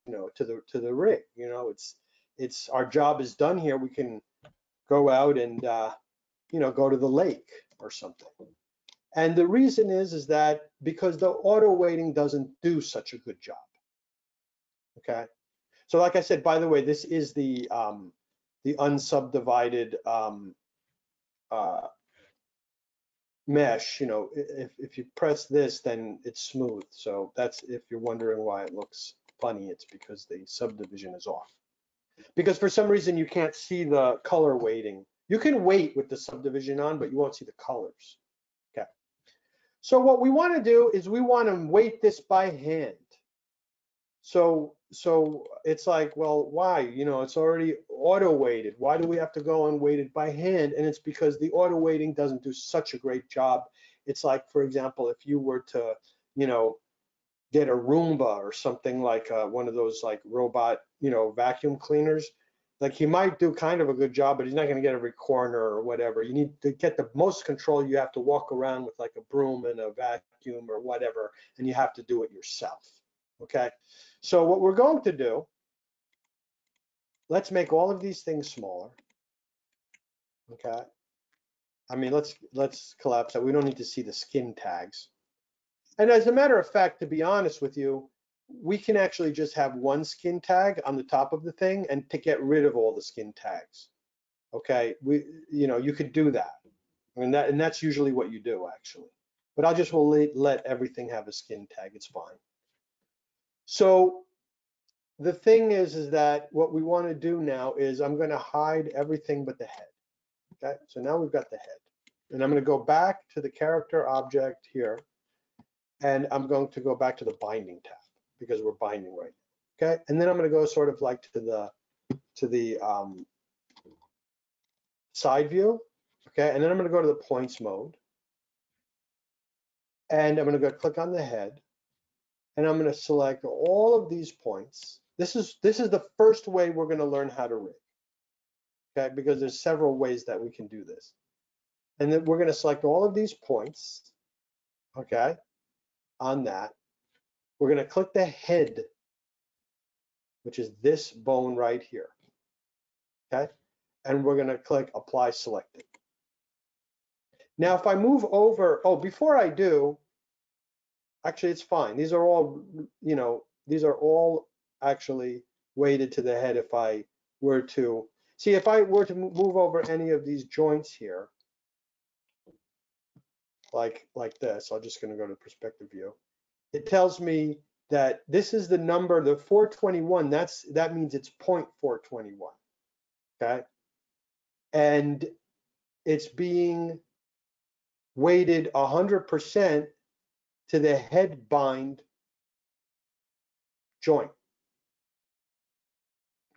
you know, to the, to the rig? You know, it's, it's, our job is done here. We can go out and, uh, you know, go to the lake or something. And the reason is, is that because the auto weighting doesn't do such a good job. Okay. So like I said, by the way, this is the, um, the unsubdivided, um, uh, mesh, you know, if, if you press this, then it's smooth. So that's, if you're wondering why it looks funny, it's because the subdivision is off. Because for some reason you can't see the color weighting. You can weight with the subdivision on, but you won't see the colors. Okay. So what we want to do is we want to weight this by hand. So, so it's like, well, why? You know, it's already auto weighted. Why do we have to go and weight it by hand? And it's because the auto weighting doesn't do such a great job. It's like, for example, if you were to, you know, get a Roomba or something like uh, one of those like robot, you know, vacuum cleaners, like he might do kind of a good job, but he's not going to get every corner or whatever. You need to get the most control. You have to walk around with like a broom and a vacuum or whatever, and you have to do it yourself. Okay. So what we're going to do, let's make all of these things smaller. Okay. I mean, let's let's collapse that. We don't need to see the skin tags. And as a matter of fact, to be honest with you, we can actually just have one skin tag on the top of the thing and to get rid of all the skin tags. Okay, we, you know, you could do that. And that, and that's usually what you do actually. But I just will let everything have a skin tag, it's fine. So the thing is, is that what we want to do now is I'm going to hide everything but the head. Okay, so now we've got the head. And I'm going to go back to the character object here. And I'm going to go back to the binding tab because we're binding right now. Okay, and then I'm going to go sort of like to the to the um, side view. Okay, and then I'm going to go to the points mode. And I'm going to go click on the head. And I'm going to select all of these points. This is this is the first way we're going to learn how to rig. Okay, because there's several ways that we can do this. And then we're going to select all of these points. Okay, on that. We're going to click the head, which is this bone right here. Okay, and we're going to click apply selected. Now, if I move over, oh, before I do, actually, it's fine. These are all, you know, these are all actually weighted to the head if I were to, see, if I were to move over any of these joints here, like, like this, I'm just going to go to perspective view. It tells me that this is the number, the 421, that's, that means it's 0.421, okay? And it's being weighted 100% to the head bind joint.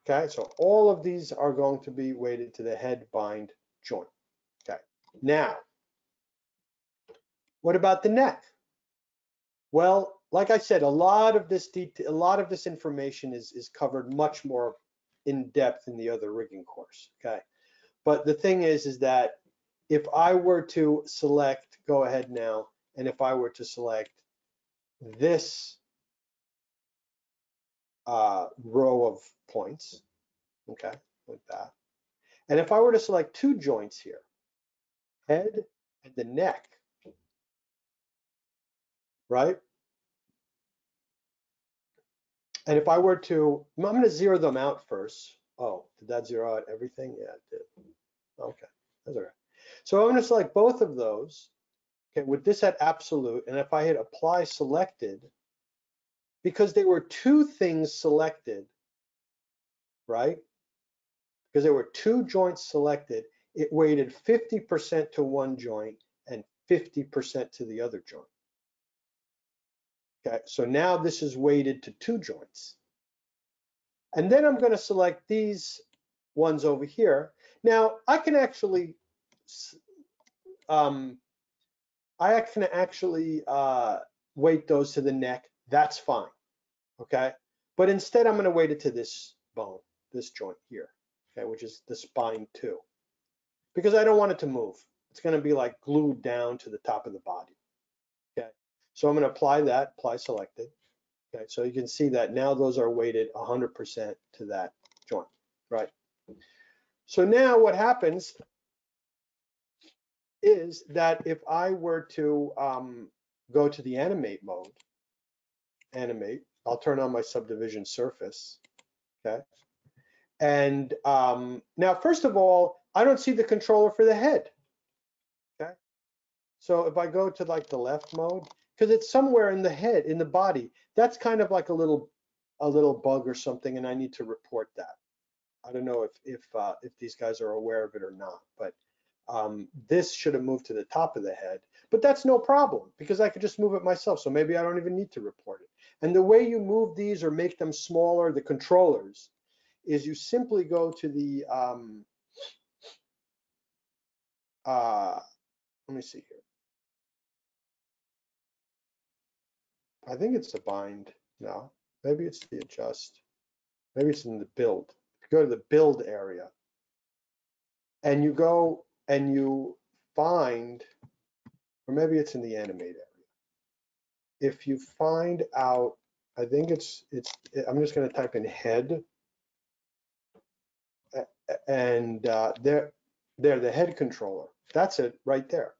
Okay, so all of these are going to be weighted to the head bind joint. Okay, now, what about the neck? Well, like I said, a lot of this detail, a lot of this information is is covered much more in depth in the other rigging course. Okay, but the thing is, is that if I were to select, go ahead now, and if I were to select this uh, row of points, okay, like that, and if I were to select two joints here, head and the neck, right? And if I were to, I'm going to zero them out first. Oh, did that zero out everything? Yeah, it did. Okay, that's all right. So I'm going to select both of those, okay, with this at absolute, and if I hit apply selected, because there were two things selected, right? Because there were two joints selected, it weighted 50% to one joint and 50% to the other joint. Okay, so now this is weighted to two joints. And then I'm going to select these ones over here. Now I can actually, um, I can actually uh, weight those to the neck. That's fine. Okay, but instead I'm going to weight it to this bone, this joint here. Okay, which is the spine too, because I don't want it to move. It's going to be like glued down to the top of the body. Okay, So I'm going to apply that, apply selected. Okay, so you can see that now those are weighted 100% to that joint, right? So now what happens is that if I were to um, go to the animate mode, animate, I'll turn on my subdivision surface, okay? And um, now, first of all, I don't see the controller for the head, okay? So if I go to like the left mode, because it's somewhere in the head, in the body, that's kind of like a little, a little bug or something, and I need to report that. I don't know if if uh, if these guys are aware of it or not, but um, this should have moved to the top of the head, but that's no problem because I could just move it myself. So maybe I don't even need to report it. And the way you move these or make them smaller, the controllers, is you simply go to the, um, uh, let me see here. I think it's the bind. No, maybe it's the adjust. Maybe it's in the build. Go to the build area and you go and you find, or maybe it's in the animate area. If you find out, I think it's, it's, I'm just gonna type in head. And uh, there, there, the head controller, that's it right there.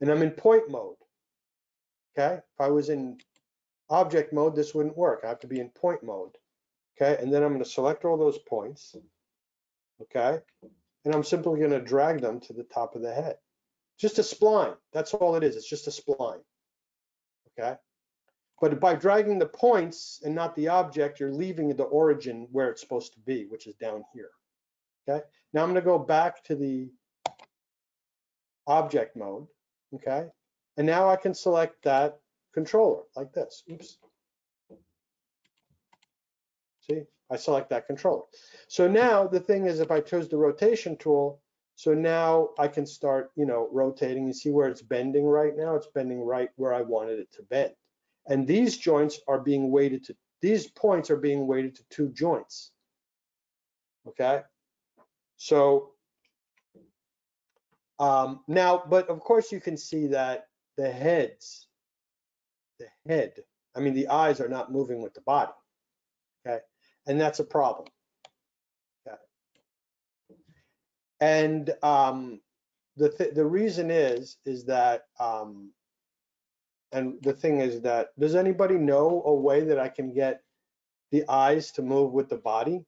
And I'm in point mode. Okay, if I was in object mode, this wouldn't work. I have to be in point mode. Okay, and then I'm gonna select all those points. Okay, and I'm simply going to drag them to the top of the head. Just a spline. That's all it is. It's just a spline. Okay. But by dragging the points and not the object, you're leaving the origin where it's supposed to be, which is down here. Okay. Now I'm going to go back to the object mode. Okay. And now I can select that controller like this. Oops. See, I select that controller. So now the thing is, if I chose the rotation tool, so now I can start, you know, rotating. You see where it's bending right now? It's bending right where I wanted it to bend. And these joints are being weighted to, these points are being weighted to two joints. Okay? So um, now, but of course you can see that the heads, the head, I mean, the eyes are not moving with the body. Okay? And that's a problem. And um, the th the reason is is that um, and the thing is that does anybody know a way that I can get the eyes to move with the body?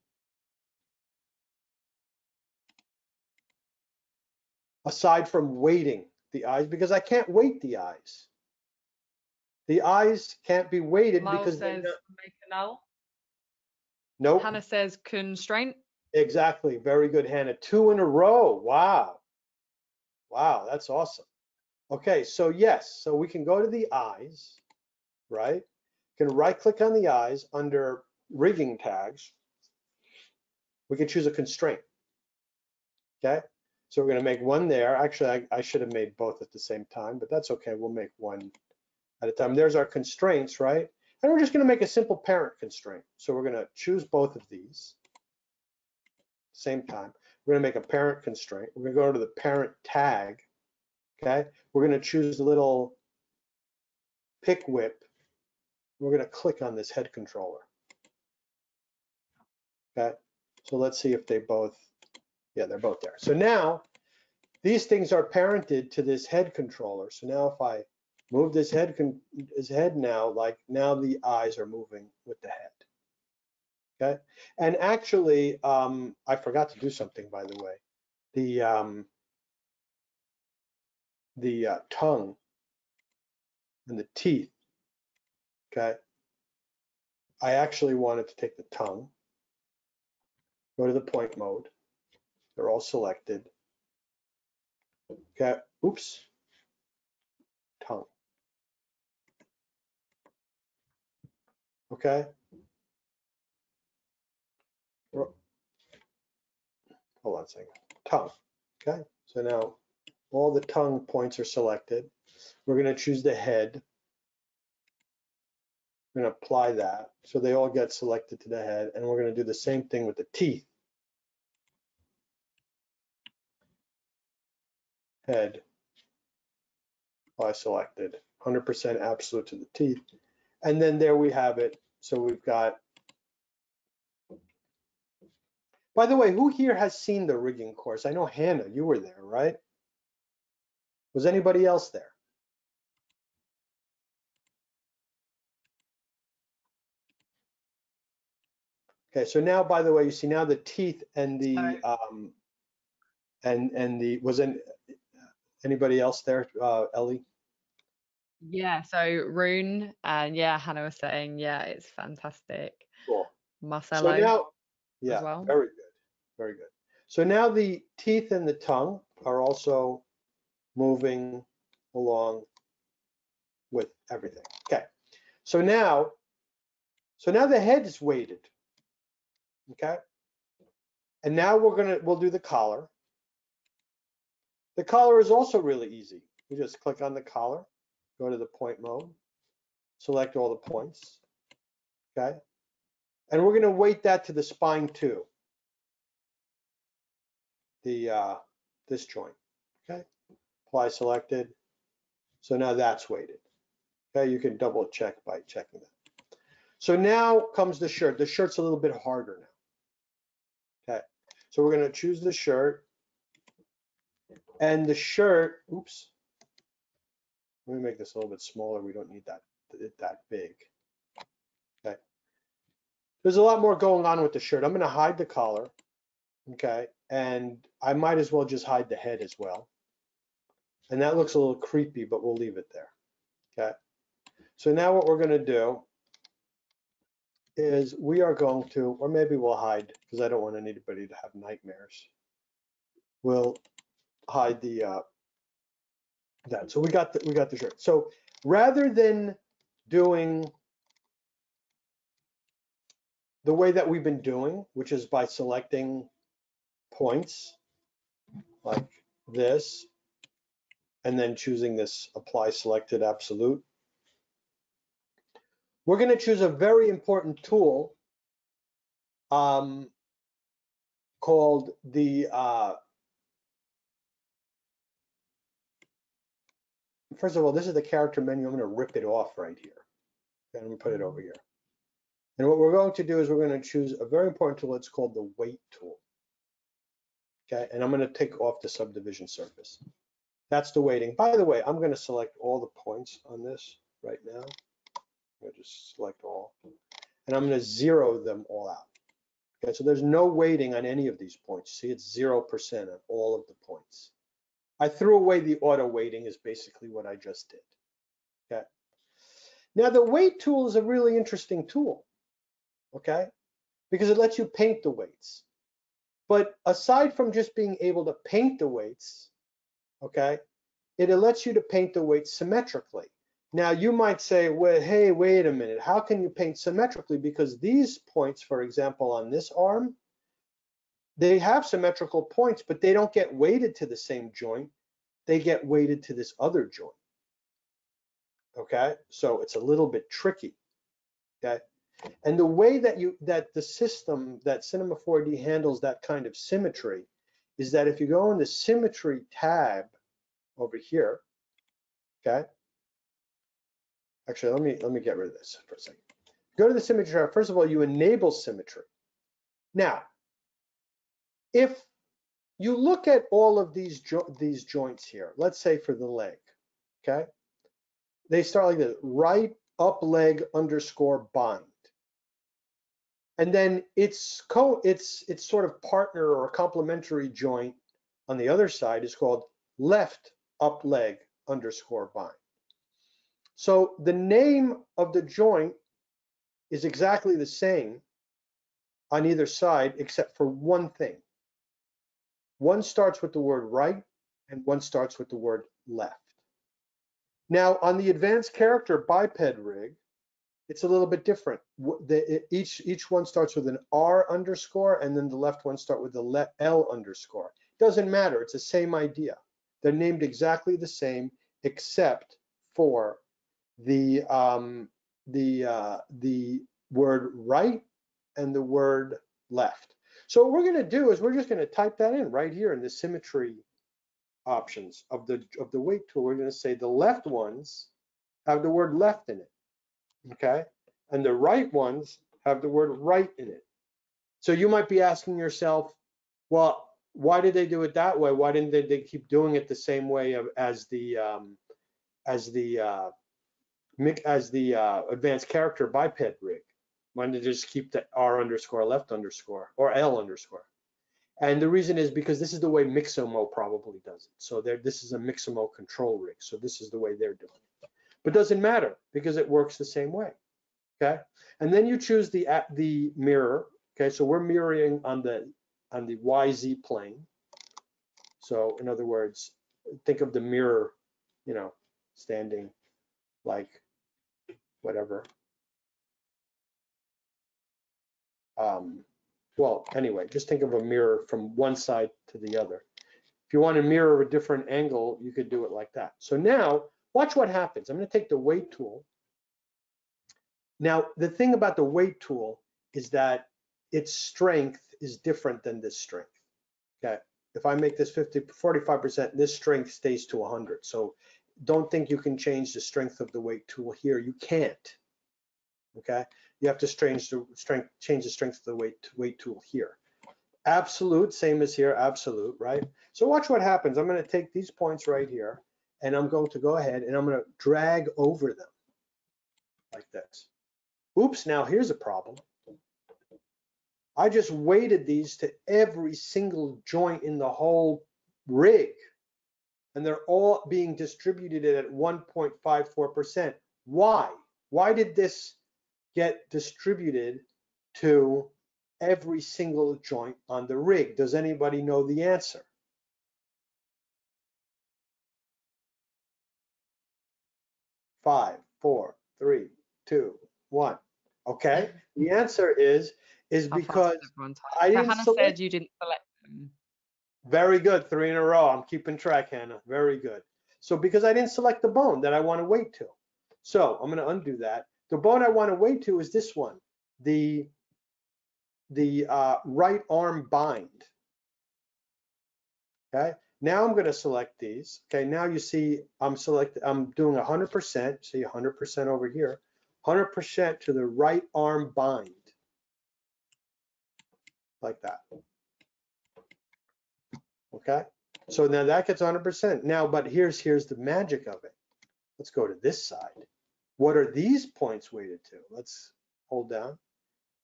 Aside from weighting the eyes, because I can't weight the eyes. The eyes can't be weighted
Miles
because
says make a null.
Nope.
Hannah says constraint.
Exactly. Very good, Hannah. Two in a row. Wow. Wow, that's awesome. Okay, so yes, so we can go to the eyes, right? Can right click on the eyes under rigging tags. We can choose a constraint. Okay, so we're going to make one there. Actually, I, I should have made both at the same time, but that's okay. We'll make one at a time. There's our constraints, right? And we're just going to make a simple parent constraint. So we're going to choose both of these same time. We're going to make a parent constraint. We're going to go to the parent tag. Okay. We're going to choose the little pick whip. We're going to click on this head controller. Okay. So let's see if they both, yeah, they're both there. So now these things are parented to this head controller. So now if I move his head, his head now, like now the eyes are moving with the head. Okay, and actually, um, I forgot to do something, by the way. The um, the uh, tongue and the teeth. Okay, I actually wanted to take the tongue, go to the point mode. They're all selected. Okay, oops, tongue. Okay, hold on a second, tongue, okay? So now all the tongue points are selected. We're gonna choose the head. We're gonna apply that. So they all get selected to the head and we're gonna do the same thing with the teeth. Head, I selected. 100% absolute to the teeth. And then there we have it. So we've got, by the way, who here has seen the rigging course? I know Hannah, you were there, right? Was anybody else there? Okay, so now, by the way, you see now the teeth and the, um, and, and the, was in, anybody else there, uh, Elly?
Yeah, so Rune and yeah, Hannah was saying, yeah, it's fantastic.
Cool.
Marcelo
So now, yeah,
well.
very good, very good. So now the teeth and the tongue are also moving along with everything. Okay, so now, so now the head is weighted. Okay, and now we're gonna we'll do the collar. The collar is also really easy. You just click on the collar, go to the point mode, select all the points. Okay, and we're gonna weight that to the spine too. The uh, this joint. Okay, apply selected. So now that's weighted. Okay, you can double check by checking that. So now comes the shirt. The shirt's a little bit harder now. Okay, so we're gonna choose the shirt. And the shirt, oops. Let me make this a little bit smaller. We don't need that, that big. Okay. There's a lot more going on with the shirt. I'm gonna hide the collar. Okay, and I might as well just hide the head as well. And that looks a little creepy, but we'll leave it there. Okay. So now what we're gonna do is we are going to, or maybe we'll hide, because I don't want anybody to have nightmares. We'll hide the, uh, that. So we got the, we got the shirt. So rather than doing the way that we've been doing, which is by selecting points like this, and then choosing this apply selected absolute. We're going to choose a very important tool um, called the, uh, first of all, this is the character menu. I'm going to rip it off right here. And I'm going to put it over here. And what we're going to do is we're going to choose a very important tool. It's called the weight tool. Okay, and I'm going to take off the subdivision surface. That's the weighting. By the way, I'm going to select all the points on this right now. I'm going to just select all. And I'm going to zero them all out. Okay, so there's no weighting on any of these points. See, it's 0% on all of the points. I threw away the auto weighting is basically what I just did. Okay. Now the weight tool is a really interesting tool. Okay. Because it lets you paint the weights. But aside from just being able to paint the weights, okay, it lets you to paint the weights symmetrically. Now you might say, well, hey, wait a minute, how can you paint symmetrically? Because these points, for example, on this arm, they have symmetrical points, but they don't get weighted to the same joint. They get weighted to this other joint. Okay, so it's a little bit tricky. Okay, and the way that you that the system that Cinema 4D handles that kind of symmetry is that if you go in the symmetry tab over here, okay. Actually, let me let me get rid of this for a second. Go to the symmetry tab. First of all, you enable symmetry. Now, if you look at all of these jo these joints here, let's say for the leg, okay, they start like this: right up leg underscore bind. and then its co its its sort of partner or complementary joint on the other side is called left up leg underscore bind. So the name of the joint is exactly the same on either side except for one thing. One starts with the word right and one starts with the word left. Now on the advanced character biped rig, it's a little bit different. The, each each one starts with an R underscore, and then the left one start with the L underscore. Doesn't matter. It's the same idea. They're named exactly the same, except for the um, the uh, the word right and the word left. So what we're going to do is we're just going to type that in right here in the symmetry options of the of the weight tool. We're going to say the left ones have the word left in it, okay? And the right ones have the word right in it. So you might be asking yourself, well, why did they do it that way? Why didn't they, they keep doing it the same way of, as the um, as the uh, as the uh, advanced character biped rig? Why they just keep the R underscore left underscore or L underscore? And the reason is because this is the way Mixamo probably does it. So there, this is a Mixamo control rig. So this is the way they're doing it. But doesn't matter because it works the same way. Okay. And then you choose the the mirror. Okay. So we're mirroring on the on the YZ plane. So in other words, think of the mirror, you know, standing like whatever. Um, well, anyway, just think of a mirror from one side to the other. If you want to mirror a different angle, you could do it like that. So now, watch what happens. I'm going to take the weight tool. Now, the thing about the weight tool is that its strength is different than this strength. Okay, if I make this 50, 45%, this strength stays to 100. So don't think you can change the strength of the weight tool here. You can't. Okay, you have to change the strength, change the strength of the weight weight tool here. Absolute, same as here, absolute, right? So watch what happens. I'm going to take these points right here, and I'm going to go ahead and I'm going to drag over them like this. Oops, now here's a problem. I just weighted these to every single joint in the whole rig. And they're all being distributed at 1.54%. Why? Why did this get distributed to every single joint on the rig? Does anybody know the answer? Five, four, three, two, one. Okay. The answer is is because I didn't
Hannah select. said you didn't select them.
Very good, three in a row. I'm keeping track, Hannah. Very good. So because I didn't select the bone that I want to weight to. So I'm going to undo that. The bone I want to weight to is this one, the the uh, right arm bind. Okay. Now I'm going to select these. Okay. Now you see I'm select. I'm doing 100%. See 100% over here. 100% to the right arm bind like that. Okay, so now that gets 100%. Now, but here's here's the magic of it. Let's go to this side. What are these points weighted to? Let's hold down.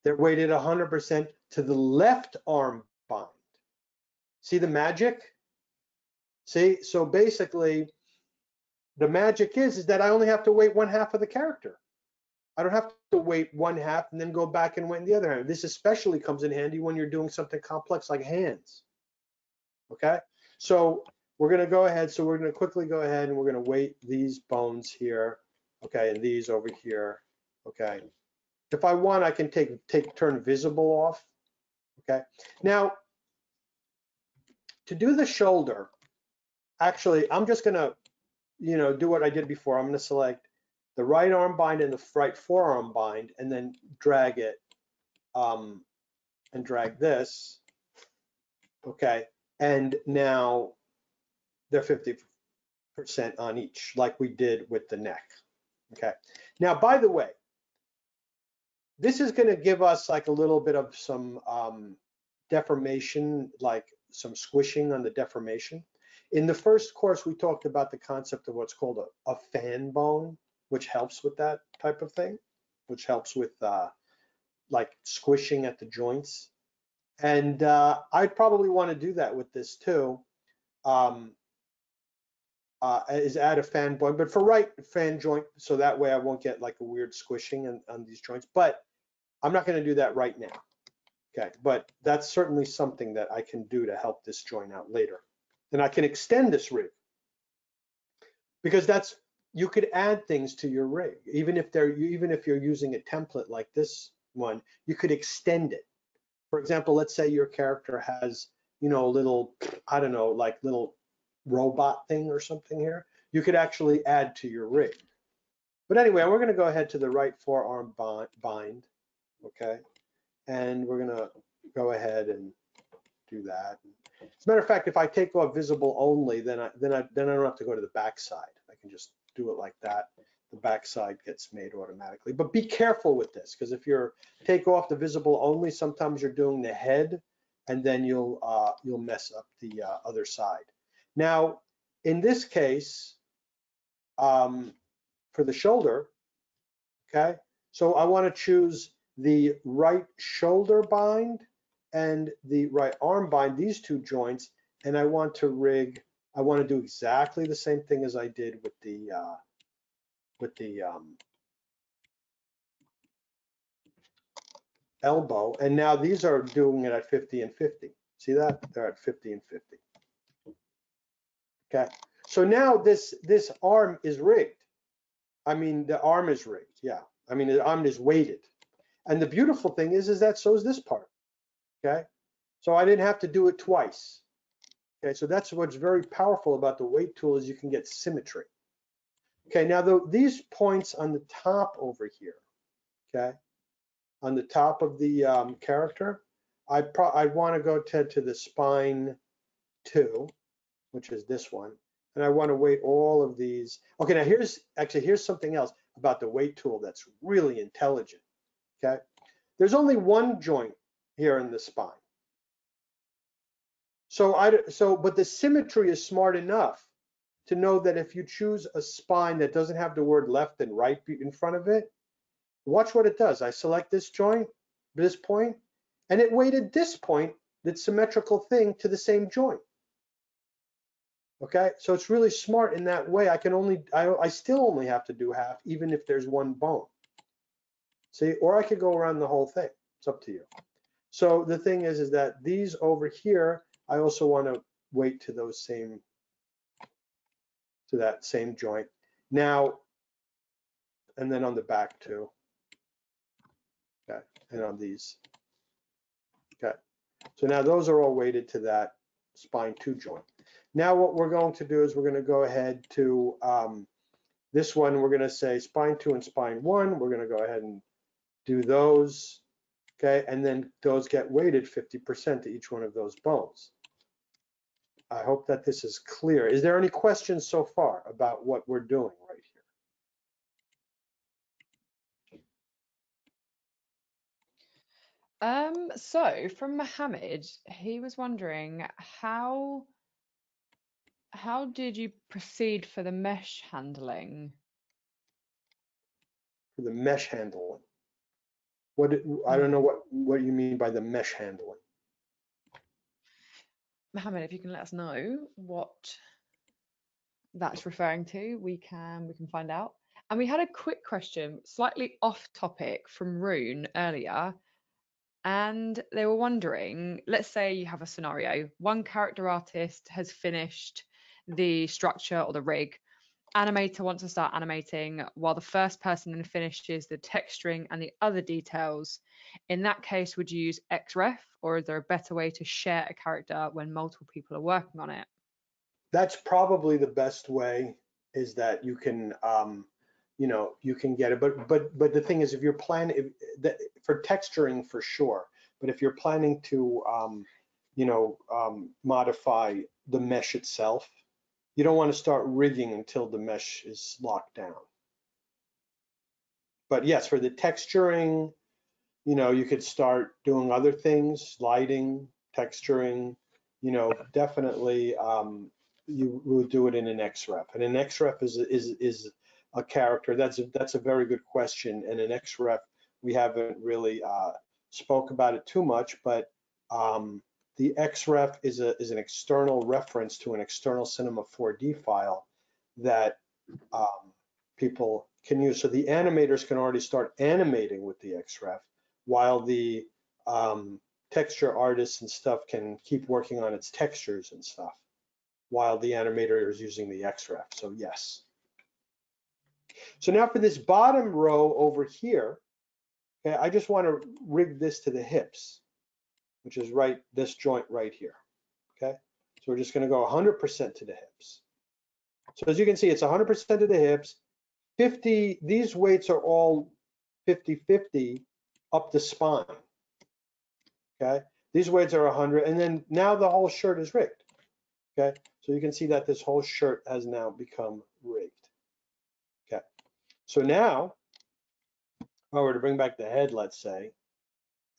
They're weighted 100% to the left arm bind. See the magic? See, so basically, the magic is, is that I only have to weight one half of the character. I don't have to weight one half and then go back and weight the other half. This especially comes in handy when you're doing something complex like hands. Okay, so we're gonna go ahead. So we're gonna quickly go ahead and we're gonna weight these bones here. Okay, and these over here. Okay. If I want, I can take take turn visible off. Okay. Now, to do the shoulder, actually, I'm just gonna, you know, do what I did before. I'm gonna select the right arm bind and the right forearm bind and then drag it um, and drag this. Okay, and now they're 50% on each like we did with the neck. Okay, now by the way, this is going to give us like a little bit of some um, deformation, like some squishing on the deformation. In the first course, we talked about the concept of what's called a, a fan bone which helps with that type of thing, which helps with uh, like squishing at the joints. And uh, I'd probably want to do that with this too. Um, uh, is add a fan joint, but for right fan joint, so that way I won't get like a weird squishing on, on these joints. But I'm not going to do that right now. Okay, but that's certainly something that I can do to help this joint out later. And I can extend this rig because that's you could add things to your rig, even if they're even if you're using a template like this one, you could extend it. For example, let's say your character has, you know, a little, I don't know, like little robot thing or something here. You could actually add to your rig. But anyway, we're going to go ahead to the right forearm bind, okay? And we're going to go ahead and do that. As a matter of fact, if I take off visible only, then I then I then I don't have to go to the back side. I can just do it like that. The backside gets made automatically. But be careful with this, because if you're take off the visible only, sometimes you're doing the head and then you'll uh, you'll mess up the uh, other side. Now, in this case, um, for the shoulder, okay, so I want to choose the right shoulder bind and the right arm bind, these two joints, and I want to rig, I want to do exactly the same thing as I did with the, uh, with the um, elbow. And now these are doing it at 50 and 50. See that? They're at 50 and 50. Okay. So now this, this arm is rigged. I mean, the arm is rigged. Yeah. I mean, the arm is weighted. And the beautiful thing is, is that so is this part. Okay. So I didn't have to do it twice. Okay. So that's what's very powerful about the weight tool is you can get symmetry. Okay. Now the, these points on the top over here, okay, on the top of the um, character, I pro I want to go to, to the spine two, which is this one. And I want to weight all of these. Okay, now here's actually here's something else about the weight tool that's really intelligent. Okay, there's only one joint here in the spine. So I so but the symmetry is smart enough to know that if you choose a spine that doesn't have the word left and right in front of it, watch what it does. I select this joint, this point, and it weighted this point, that symmetrical thing, to the same joint. Okay, so it's really smart in that way. I can only, I, I still only have to do half, even if there's one bone. See, or I could go around the whole thing. It's up to you. So the thing is, is that these over here, I also want to weight to those same, to that same joint. Now, and then on the back too. Okay, and on these. Okay, so now those are all weighted to that spine two joint. Now what we're going to do is we're going to go ahead to um, this one. We're going to say spine two and spine one. We're going to go ahead and do those. Okay, and then those get weighted 50% to each one of those bones. I hope that this is clear. Is there any questions so far about what we're doing right
here? Um, so from Mohammed, he was wondering how how did you proceed for the mesh handling?
For the mesh handling. What I don't hmm. know what what you mean by the mesh handling.
Mohammed, if you can let us know what that's referring to, we can we can find out. And we had a quick question, slightly off topic from Rune earlier. And they were wondering, let's say you have a scenario, one character artist has finished the structure or the rig. Animator wants to start animating while the first person then finishes the texturing and the other details. In that case, would you use XREF or is there a better way to share a character when multiple people are working on it?
That's probably the best way is that you can, um, you know, you can get it. But but but the thing is, if you're planning for texturing for sure, but if you're planning to, um, you know, um, modify the mesh itself, you don't want to start rigging until the mesh is locked down. But yes, for the texturing, you know, you could start doing other things, lighting, texturing, you know, definitely um, you would do it in an XREF. And an XREF is, is, is a character. That's a, that's a very good question. And an XREF, we haven't really uh, spoke about it too much, but um, the XREF is, a, is an external reference to an external Cinema 4D file that um, people can use. So the animators can already start animating with the XREF while the um, texture artists and stuff can keep working on its textures and stuff while the animator is using the XREF. So yes. So now for this bottom row over here, okay, I just want to rig this to the hips which is right this joint right here. Okay, so we're just going to go 100% to the hips. So as you can see, it's 100% to the hips. 50, these weights are all 50-50 up the spine. Okay, these weights are 100, and then now the whole shirt is rigged. Okay, so you can see that this whole shirt has now become rigged. Okay, So now, if I were to bring back the head, let's say,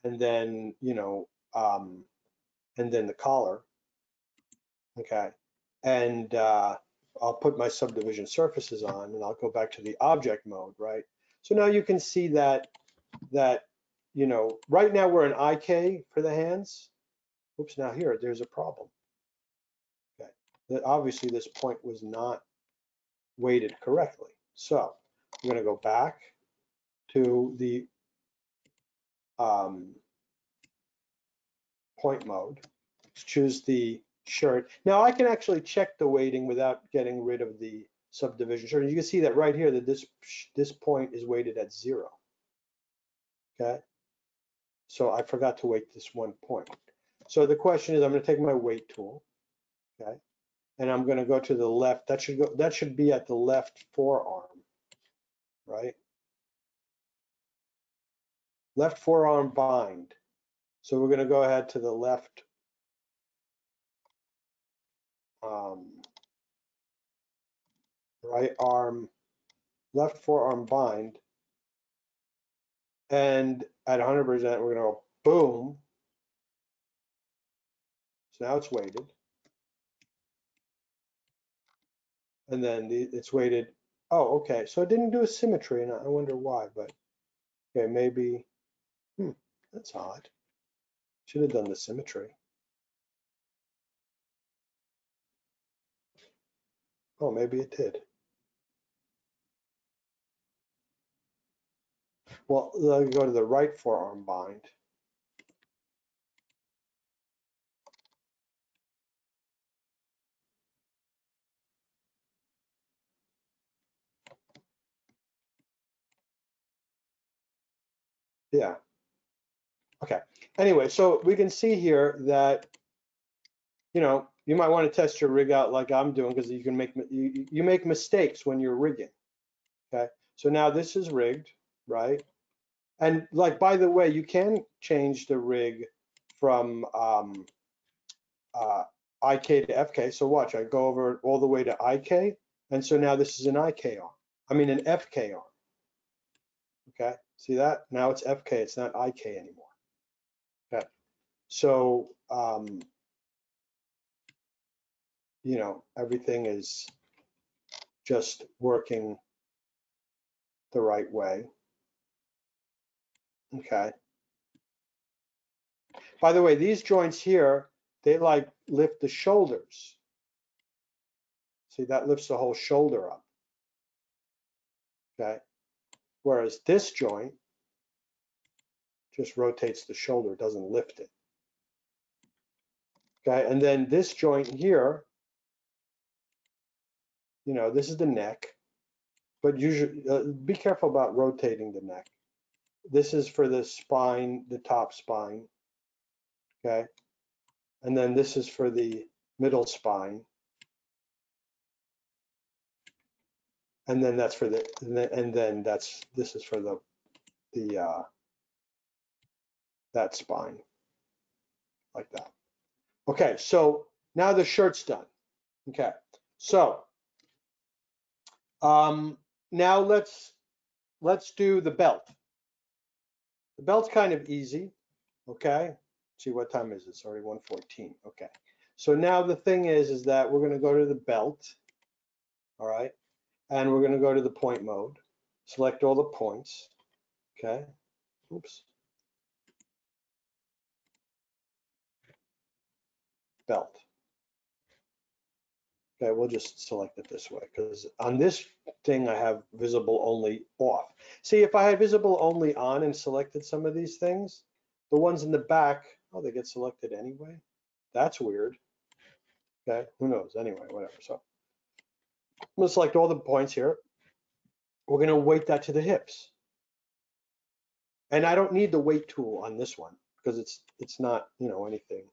and then, you know, um, and then the collar, okay, and uh, I'll put my subdivision surfaces on and I'll go back to the object mode, right? So now you can see that, that, you know, right now we're in IK for the hands. Oops, now here, there's a problem. Okay, that obviously this point was not weighted correctly. So I'm gonna go back to the um, point mode, choose the shirt. Now I can actually check the weighting without getting rid of the subdivision shirt. You can see that right here that this, this point is weighted at zero. Okay. So I forgot to weight this one point. So the question is, I'm going to take my weight tool. Okay. And I'm going to go to the left. That should go, that should be at the left forearm, right? Left forearm bind. So we're going to go ahead to the left um, right arm, left forearm bind. And at 100%, we're going to go boom. So now it's weighted. And then the, it's weighted. Oh, okay. So it didn't do a symmetry, and I wonder why, but okay, maybe, hmm, that's odd. Should have done the symmetry. Oh, maybe it did. Well, let me go to the right forearm bind. Yeah. Okay. Anyway, so we can see here that, you know, you might want to test your rig out like I'm doing because you can make you, you make mistakes when you're rigging. Okay. So now this is rigged, right? And like by the way, you can change the rig from um, uh, IK to FK. So watch, I go over all the way to IK, and so now this is an IK arm. I mean an FK arm. Okay. See that? Now it's FK, it's not IK anymore. So, um, you know, everything is just working the right way. Okay. By the way, these joints here, they like lift the shoulders. See, that lifts the whole shoulder up. Okay. Whereas this joint just rotates the shoulder, doesn't lift it. Okay, and then this joint here, you know, this is the neck, but usually uh, be careful about rotating the neck. This is for the spine, the top spine. Okay, and then this is for the middle spine. and then that's for the and then, and then that's this is for the the uh, that spine like that. Okay, so now the shirt's done. Okay, so um, now let's let's do the belt. The belt's kind of easy. Okay, Let's see what time is it? It's already 1:14. Okay, so now the thing is, is that we're going to go to the belt. All right, and we're going to go to the point mode, select all the points, okay? Oops. Belt. Okay, we'll just select it this way because on this thing I have visible only off. See, if I had visible only on and selected some of these things, the ones in the back, oh, they get selected anyway. That's weird. Okay, who knows? Anyway, whatever. So I'm going to select all the points here. We're going to weight that to the hips. And I don't need the weight tool on this one because it's it's not, you know, anything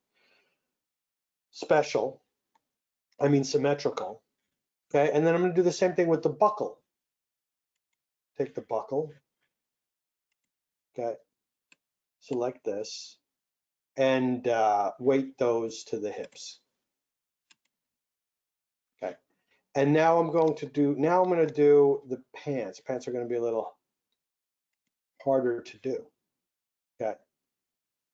special. I mean symmetrical. Okay, and then I'm going to do the same thing with the buckle. Take the buckle. Okay, select this and uh, weight those to the hips. Okay, and now I'm going to do, now I'm going to do the pants. Pants are going to be a little harder to do. Okay.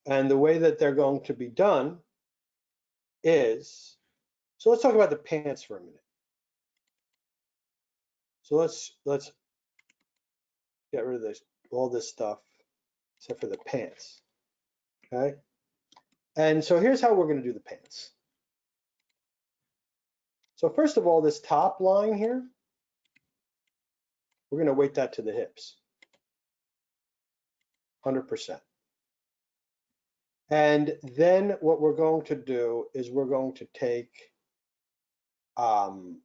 And the way that they're going to be done is, so let's talk about the pants for a minute. So let's, let's get rid of this, all this stuff, except for the pants. Okay. And so here's how we're going to do the pants. So first of all, this top line here, we're going to weight that to the hips. 100%. And then what we're going to do is we're going to take um,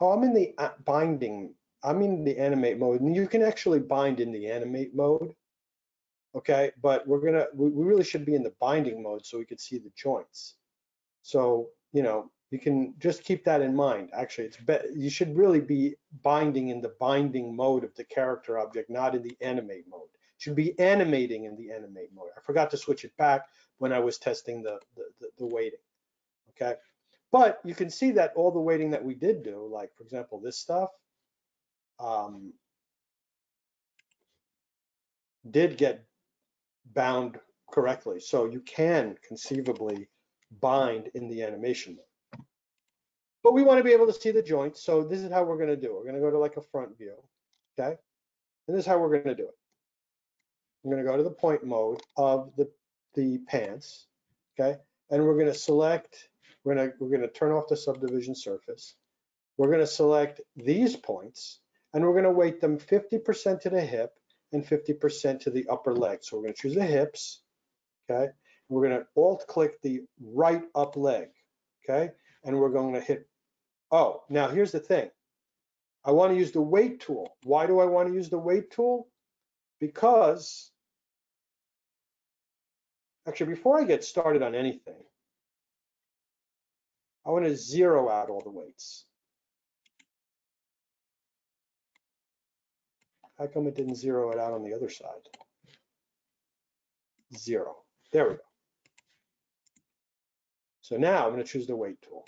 Oh, I'm in the uh, binding. I'm in the animate mode, and you can actually bind in the animate mode. Okay, but we're gonna, we, we really should be in the binding mode so we could see the joints. So, you know, you can just keep that in mind. Actually, it's. You should really be binding in the binding mode of the character object, not in the animate mode. It should be animating in the animate mode. I forgot to switch it back when I was testing the, the, the, the weighting. Okay. But you can see that all the weighting that we did do, like for example, this stuff, um, did get bound correctly. So you can conceivably bind in the animation mode. But we want to be able to see the joints. So this is how we're going to do it. We're going to go to like a front view. Okay. And this is how we're going to do it. I'm going to go to the point mode of the, the pants. Okay. And we're going to select we're gonna, we're gonna turn off the subdivision surface. We're gonna select these points and we're gonna weight them 50% to the hip and 50% to the upper leg. So we're gonna choose the hips, okay? We're gonna alt click the right up leg, okay? And we're going to hit, oh, now here's the thing. I wanna use the weight tool. Why do I wanna use the weight tool? Because, actually, before I get started on anything, I want to zero out all the weights. How come it didn't zero it out on the other side? Zero. There we go. So now I'm going to choose the weight tool.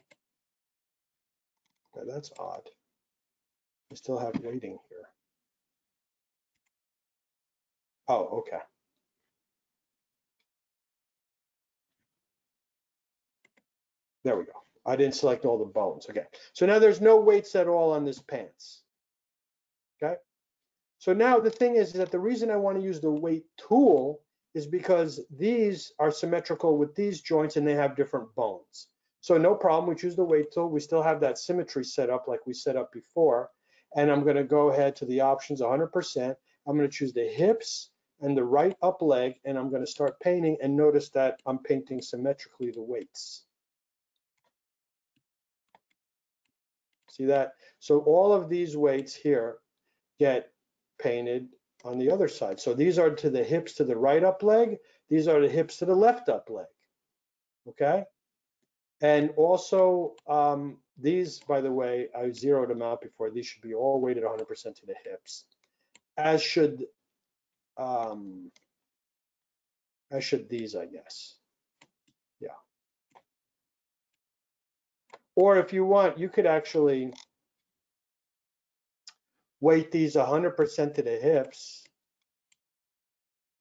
Okay, that's odd. I still have weighting here. Oh, okay. There we go. I didn't select all the bones. Okay. So now there's no weights at all on this pants. Okay. So now the thing is that the reason I want to use the weight tool is because these are symmetrical with these joints and they have different bones. So no problem, we choose the weight tool. We still have that symmetry set up like we set up before. And I'm gonna go ahead to the options 100%. I'm gonna choose the hips and the right up leg and I'm gonna start painting and notice that I'm painting symmetrically the weights. See that? So all of these weights here get painted on the other side. So these are to the hips to the right up leg. These are the hips to the left up leg. Okay. And also um, these, by the way, I zeroed them out before. These should be all weighted 100% to the hips, as should um, as should these, I guess. Yeah. Or if you want, you could actually weight these 100% to the hips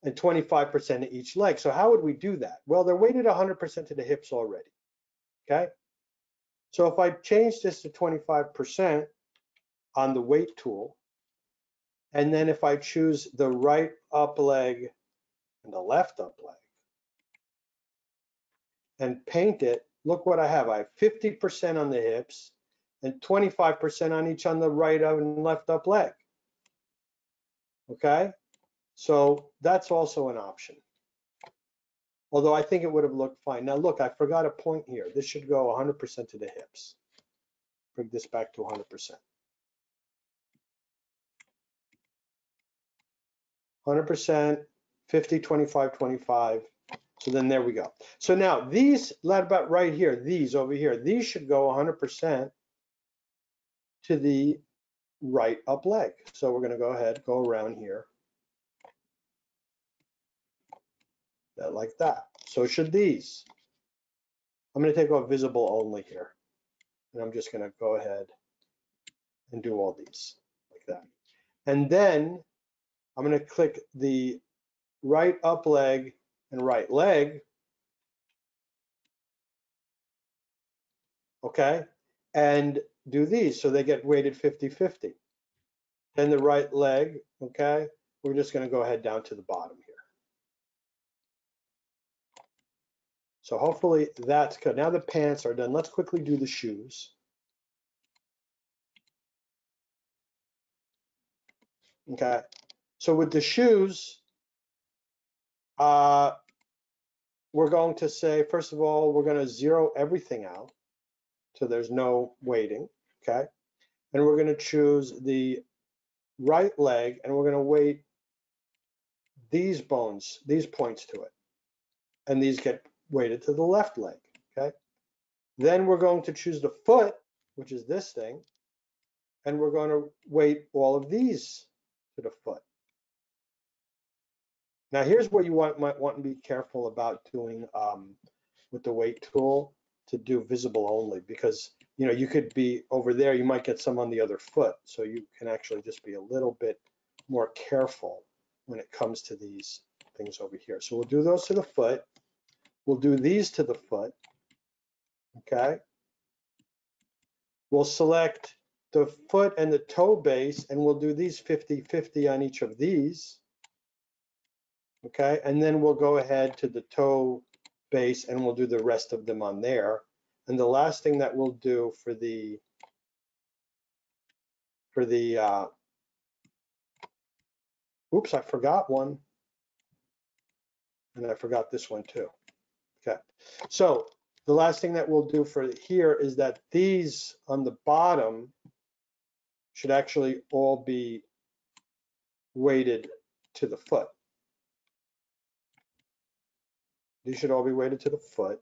and 25% to each leg. So how would we do that? Well, they're weighted 100% to the hips already, okay? So if I change this to 25% on the weight tool, and then if I choose the right up leg and the left up leg and paint it look what I have. I have 50% on the hips and 25% on each on the right and left up leg. Okay, so that's also an option. Although I think it would have looked fine. Now look, I forgot a point here. This should go 100% to the hips. Bring this back to 100%. 100%, 50, 25, 25, so then there we go. So now these, about right here, these over here, these should go 100% to the right up leg. So we're gonna go ahead, go around here. That like that. So should these. I'm gonna take off visible only here. And I'm just gonna go ahead and do all these like that. And then I'm gonna click the right up leg and right leg. Okay, and do these so they get weighted 50-50. Then the right leg, okay, we're just gonna go ahead down to the bottom here. So hopefully that's good. Now the pants are done. Let's quickly do the shoes. Okay, so with the shoes, uh, we're going to say, first of all, we're going to zero everything out. So there's no weighting, okay? And we're going to choose the right leg and we're going to weight these bones, these points to it. And these get weighted to the left leg, okay? Then we're going to choose the foot, which is this thing, and we're going to weight all of these to the foot. Now here's where you want, might want to be careful about doing um, with the weight tool to do visible only because you know you could be over there you might get some on the other foot so you can actually just be a little bit more careful when it comes to these things over here so we'll do those to the foot we'll do these to the foot okay we'll select the foot and the toe base and we'll do these 50 50 on each of these okay and then we'll go ahead to the toe base and we'll do the rest of them on there. And the last thing that we'll do for the for the uh, oops, I forgot one. And I forgot this one too. Okay, so the last thing that we'll do for here is that these on the bottom should actually all be weighted to the foot. These should all be weighted to the foot,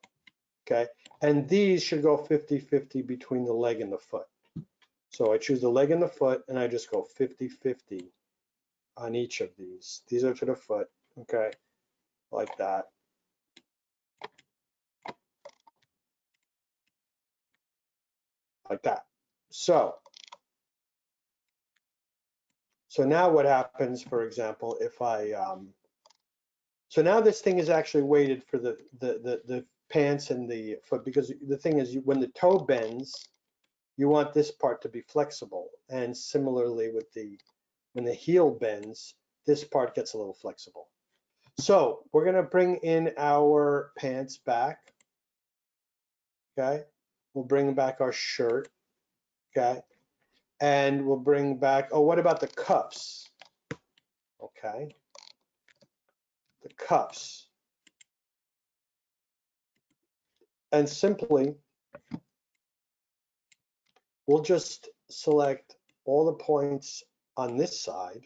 okay? And these should go 50-50 between the leg and the foot. So I choose the leg and the foot and I just go 50-50 on each of these. These are to the foot, okay? Like that. Like that. So, so now what happens, for example, if I, um, so now this thing is actually weighted for the, the, the, the pants and the foot because the thing is you, when the toe bends, you want this part to be flexible. And similarly with the, when the heel bends, this part gets a little flexible. So we're gonna bring in our pants back. Okay, we'll bring back our shirt. Okay, and we'll bring back, oh, what about the cuffs? Okay, the cuffs. And simply, we'll just select all the points on this side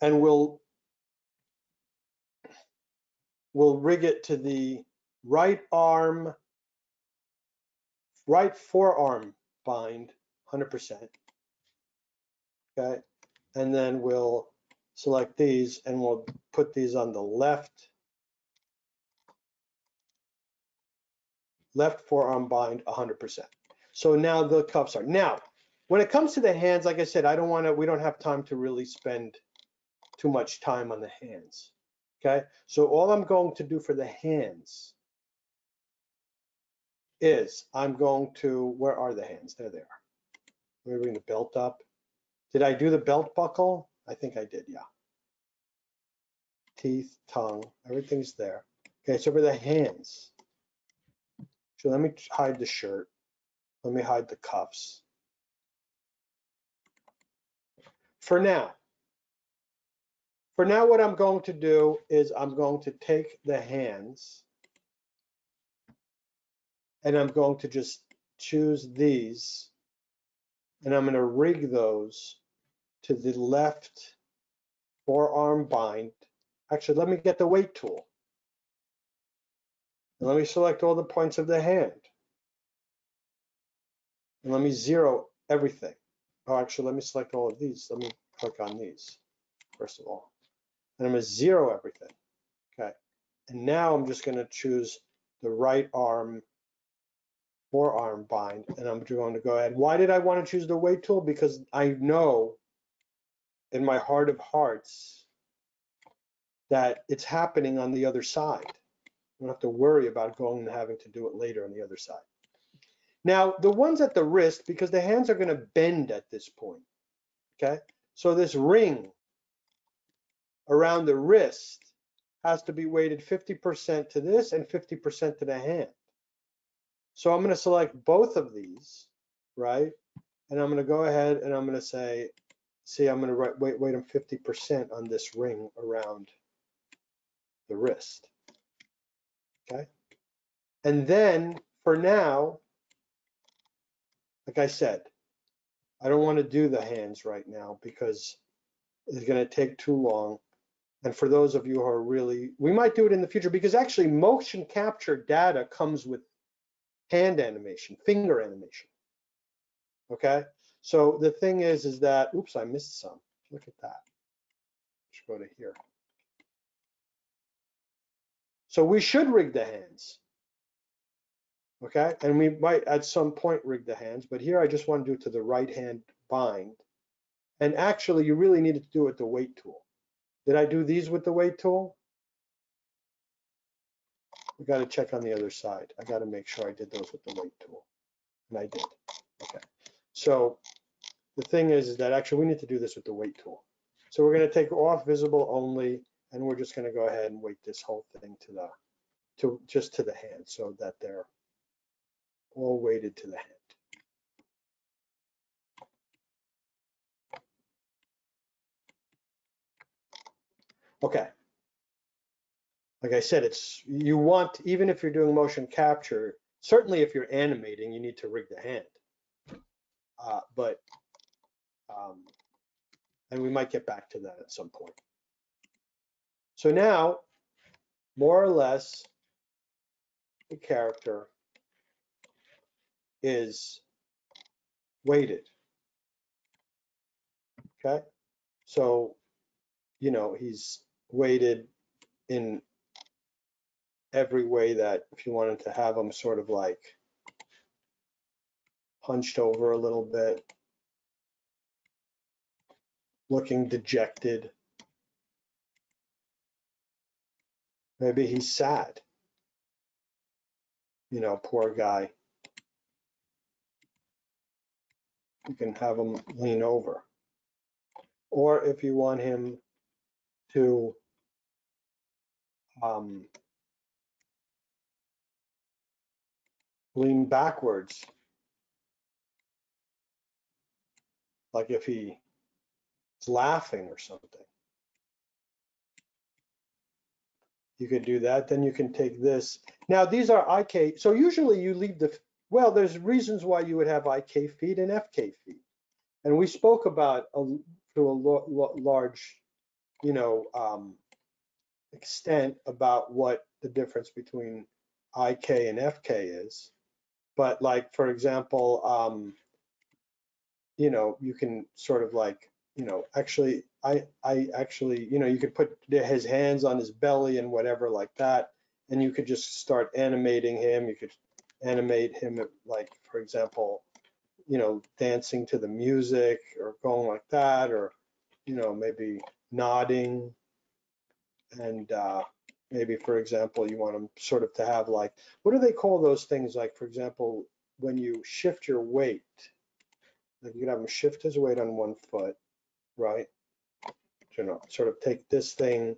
and we'll we'll rig it to the right arm, right forearm bind 100%. Okay, and then we'll select these and we'll put these on the left left forearm bind 100%. So now the cuffs are. Now, when it comes to the hands, like I said, I don't want to, we don't have time to really spend too much time on the hands. Okay, so all I'm going to do for the hands is I'm going to, where are the hands? There they are. Let me bring the belt up. Did I do the belt buckle? I think I did, yeah. Teeth, tongue, everything's there. Okay, so for the hands, so let me hide the shirt. Let me hide the cuffs. For now, for now, what I'm going to do is I'm going to take the hands and I'm going to just choose these and I'm going to rig those to the left forearm bind. Actually, let me get the weight tool. And let me select all the points of the hand. And let me zero everything. Oh, actually, let me select all of these. Let me click on these, first of all. And I'm gonna zero everything, okay? And now I'm just gonna choose the right arm forearm bind, and I'm going to go ahead. Why did I want to choose the weight tool? Because I know in my heart of hearts that it's happening on the other side. I don't have to worry about going and having to do it later on the other side. Now, the ones at the wrist, because the hands are going to bend at this point, okay? So this ring around the wrist has to be weighted 50% to this and 50% to the hand. So I'm going to select both of these, right? And I'm going to go ahead and I'm going to say, see, I'm going to write, wait, wait, them 50% on this ring around the wrist. Okay. And then for now, like I said, I don't want to do the hands right now because it's going to take too long. And for those of you who are really, we might do it in the future because actually motion capture data comes with hand animation, finger animation. Okay. So the thing is, is that, oops, I missed some. Look at that. Let's go to here. So we should rig the hands. Okay, and we might at some point rig the hands, but here I just want to do it to the right hand bind. And actually you really needed to do it with the weight tool. Did I do these with the weight tool? We got to check on the other side. I got to make sure I did those with the weight tool. And I did. Okay. So the thing is, is that actually we need to do this with the weight tool. So we're going to take off visible only, and we're just going to go ahead and weight this whole thing to the, to just to the hand so that they're all weighted to the hand. Okay. Like I said, it's you want even if you're doing motion capture, certainly if you're animating, you need to rig the hand. Uh, but um, and we might get back to that at some point. So now, more or less, the character is weighted. Okay, so you know he's weighted in every way that if you wanted to have him sort of like hunched over a little bit, looking dejected. Maybe he's sad. You know, poor guy. You can have him lean over. Or if you want him to um, lean backwards, like if he's laughing or something. You could do that. Then you can take this. Now these are IK. So usually you leave the, well, there's reasons why you would have IK feet and FK feet. And we spoke about a, to a large, you know, um, extent about what the difference between IK and FK is. But like, for example, um, you know, you can sort of like, you know, actually, I, I actually, you know, you could put his hands on his belly and whatever like that, and you could just start animating him. You could animate him like, for example, you know, dancing to the music or going like that, or, you know, maybe nodding and uh, maybe for example you want them sort of to have like what do they call those things? Like for example when you shift your weight like you can have him shift his weight on one foot right? You know sort of take this thing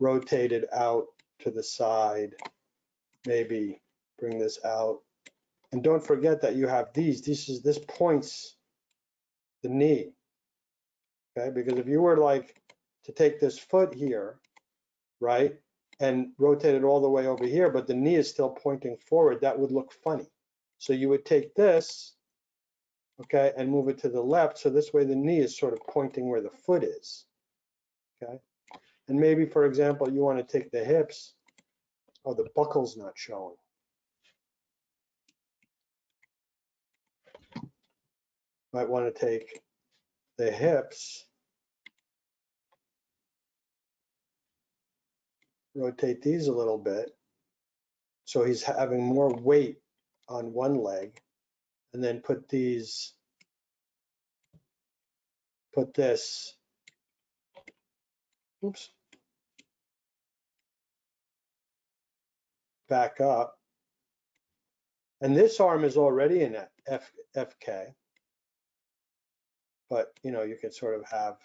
rotate it out to the side maybe bring this out. And don't forget that you have these this is this points the knee okay? Because if you were like to take this foot here right and rotate it all the way over here, but the knee is still pointing forward, that would look funny. So you would take this, okay, and move it to the left. So this way the knee is sort of pointing where the foot is, okay? And maybe, for example, you want to take the hips. Oh, the buckle's not showing. Might want to take the hips rotate these a little bit So he's having more weight on one leg and then put these, put this, oops, back up. And this arm is already in F, FK. But, you know, you can sort of have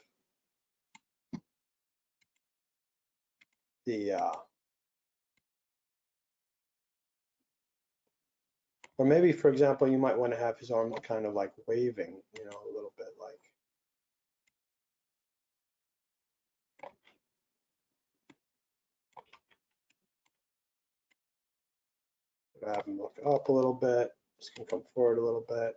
the, uh, or maybe, for example, you might want to have his arm kind of like waving, you know, a little bit like. Have him look up a little bit. This can come forward a little bit.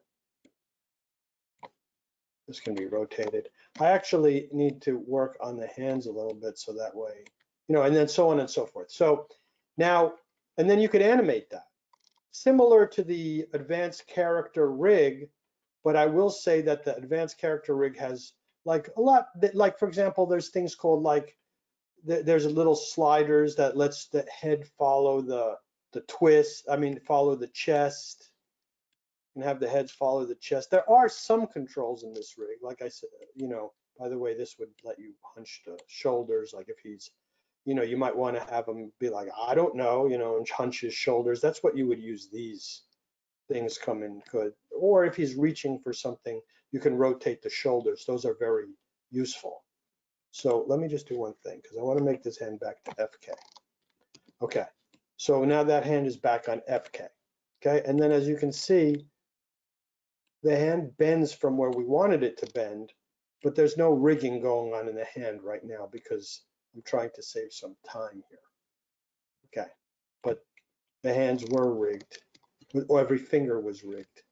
This can be rotated. I actually need to work on the hands a little bit so that way, you know, and then so on and so forth. So now, and then you could animate that. Similar to the advanced character rig, but I will say that the advanced character rig has like a lot, like for example, there's things called like, there's a little sliders that lets the head follow the, the twist, I mean, follow the chest and have the heads follow the chest. There are some controls in this rig. Like I said, you know, by the way, this would let you hunch the shoulders. Like if he's, you know, you might want to have him be like, I don't know, you know, and hunch his shoulders. That's what you would use these things come in good. Or if he's reaching for something, you can rotate the shoulders. Those are very useful. So let me just do one thing because I want to make this hand back to FK. Okay, so now that hand is back on FK. Okay, and then as you can see, the hand bends from where we wanted it to bend, but there's no rigging going on in the hand right now because I'm trying to save some time here. Okay, but the hands were rigged, or oh, every finger was rigged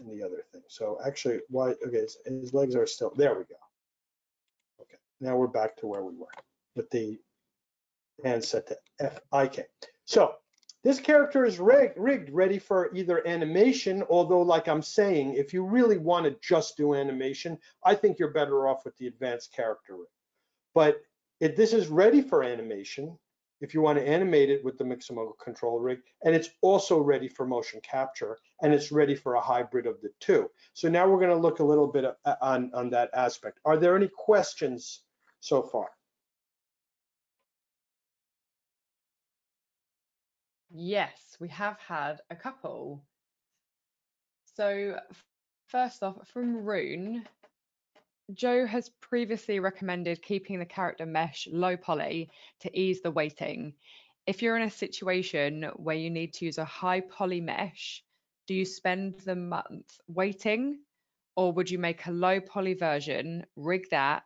in the other thing. So actually, why, okay, his, his legs are still, there we go. Okay, now we're back to where we were with the hand set to F-I-K. So this character is rig rigged, ready for either animation, although like I'm saying, if you really want to just do animation, I think you're better off with the advanced character rig. But if this is ready for animation, if you want to animate it with the Mixamo control rig, and it's also ready for motion capture, and it's ready for a hybrid of the two. So now we're going to look a little bit uh, on, on that aspect. Are there any questions so far?
Yes, we have had a couple. So first off, from Rune, Joe has previously recommended keeping the character mesh low poly to ease the weighting. If you're in a situation where you need to use a high poly mesh, do you spend the month weighting or would you make a low poly version, rig that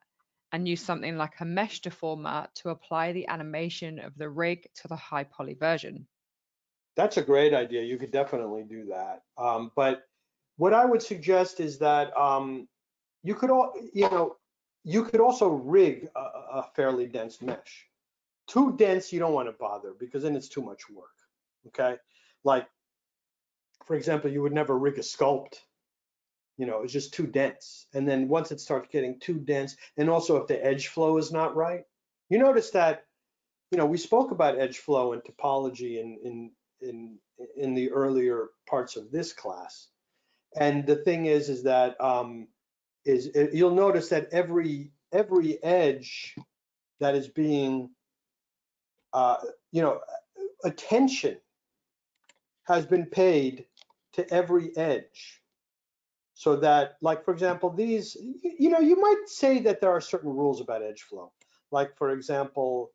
and use something like a mesh deformer to apply the animation of the rig to the high poly version?
That's a great idea. You could definitely do that. Um, but what I would suggest is that um, you could all, you know, you could also rig a, a, fairly dense mesh. Too dense, you don't want to bother because then it's too much work. Okay, like for example, you would never rig a sculpt. You know, it's just too dense. And then once it starts getting too dense, and also if the edge flow is not right, you notice that, you know, we spoke about edge flow and topology in in in in the earlier parts of this class. And the thing is, is that um, is it, you'll notice that every every edge that is being, uh, you know, attention has been paid to every edge. So that, like, for example, these, you know, you might say that there are certain rules about edge flow. Like, for example,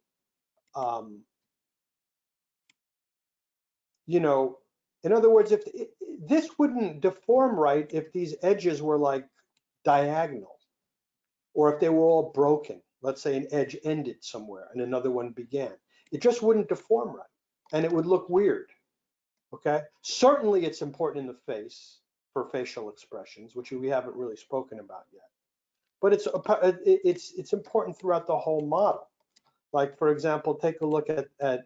um, you know, in other words, if this wouldn't deform right if these edges were like diagonal or if they were all broken. Let's say an edge ended somewhere and another one began. It just wouldn't deform right and it would look weird. Okay. Certainly it's important in the face for facial expressions, which we haven't really spoken about yet. But it's it's it's important throughout the whole model. Like for example, take a look at at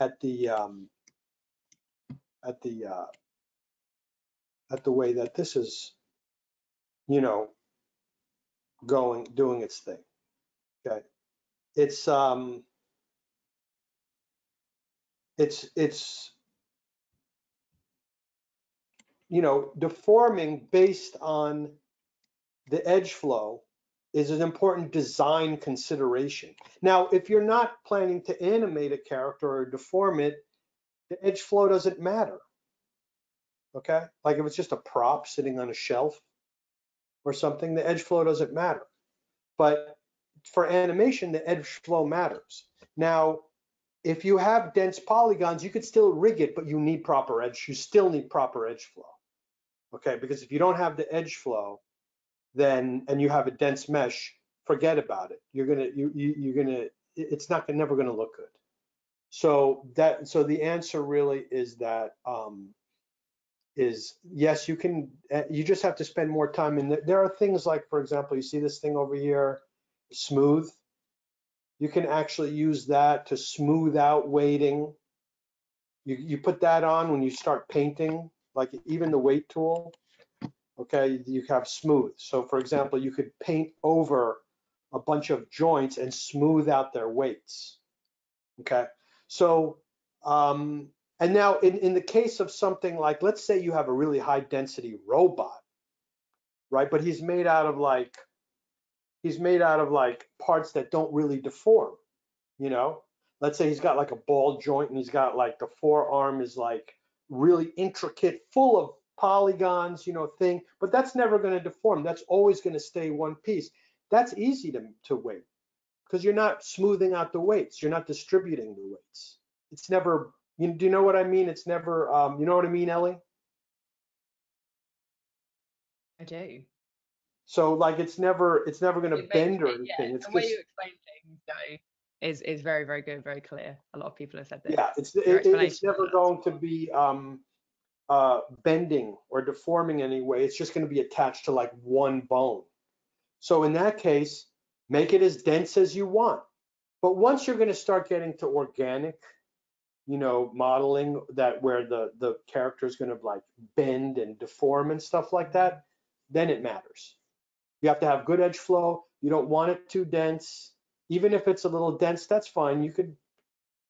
at the um, at the uh, at the way that this is, you know, going doing its thing. Okay, it's um, it's it's you know, deforming based on the edge flow is an important design consideration. Now, if you're not planning to animate a character or deform it, the edge flow doesn't matter. Okay, like if it's just a prop sitting on a shelf or something, the edge flow doesn't matter. But for animation, the edge flow matters. Now, if you have dense polygons, you could still rig it, but you need proper edge. You still need proper edge flow. Okay, because if you don't have the edge flow, then and you have a dense mesh, forget about it. You're gonna you, you you're gonna it's not gonna never gonna look good. So that so the answer really is that um, is yes, you can. Eh, you just have to spend more time. And there are things like, for example, you see this thing over here, smooth. You can actually use that to smooth out weighting. You you put that on when you start painting, like even the weight tool okay, you have smooth. So for example, you could paint over a bunch of joints and smooth out their weights, okay? So, um, and now in, in the case of something like, let's say you have a really high density robot, right? But he's made out of like, he's made out of like parts that don't really deform, you know? Let's say he's got like a ball joint and he's got like the forearm is like really intricate, full of polygons, you know, thing, but that's never going to deform. That's always going to stay one piece. That's easy to, to weight because you're not smoothing out the weights. You're not distributing the weights. It's never, you, do you know what I mean? It's never, um, you know what I mean, Elly?
I do.
So like it's never, it's never going to bend or anything.
Yeah,
it's
the way you explain things though is is very very good, very clear. A lot of people have said this.
Yeah, it's it, it's never going to be um uh, bending or deforming anyway. It's just going to be attached to like one bone. So in that case, make it as dense as you want. But once you're going to start getting to organic, you know, modeling that where the the character is going to like bend and deform and stuff like that, then it matters. You have to have good edge flow. You don't want it too dense. Even if it's a little dense, that's fine. You could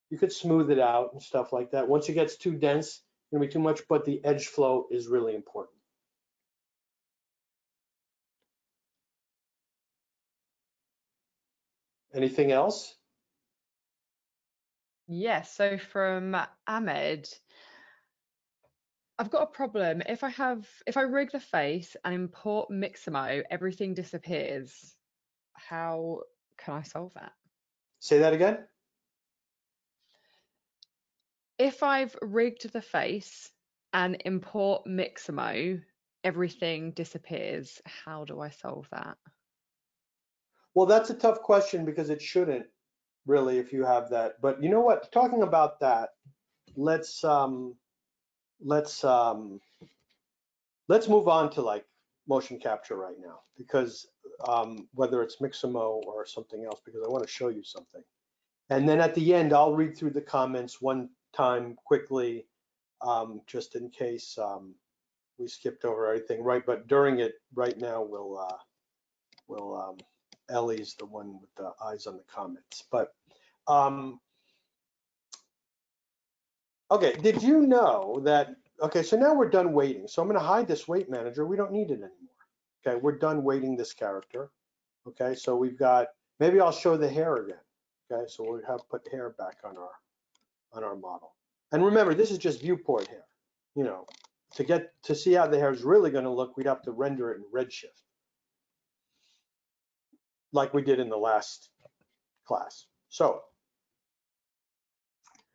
you could smooth it out and stuff like that. Once it gets too dense, it's to be too much, but the edge flow is really important. Anything else?
Yes, so from Ahmed, I've got a problem. If I have, if I rig the face and import Mixamo, everything disappears. How can I solve that?
Say that again
if I've rigged the face and import Mixamo, everything disappears. How do I solve that?
Well, that's a tough question because it shouldn't really if you have that. But you know what? Talking about that, let's um, let's um, let's move on to like motion capture right now because um, whether it's Mixamo or something else, because I want to show you something. And then at the end, I'll read through the comments one time quickly, um, just in case um, we skipped over anything, right? But during it, right now, we'll, uh, we'll um, Elly's the one with the eyes on the comments. But um, okay, did you know that? Okay, so now we're done weighting. So I'm going to hide this weight manager. We don't need it anymore. Okay, we're done weighting this character. Okay, so we've got. Maybe I'll show the hair again. Okay, so we'll have put hair back on our on our model. And remember, this is just viewport hair. You know, to get to see how the hair is really going to look, we'd have to render it in Redshift, like we did in the last class. So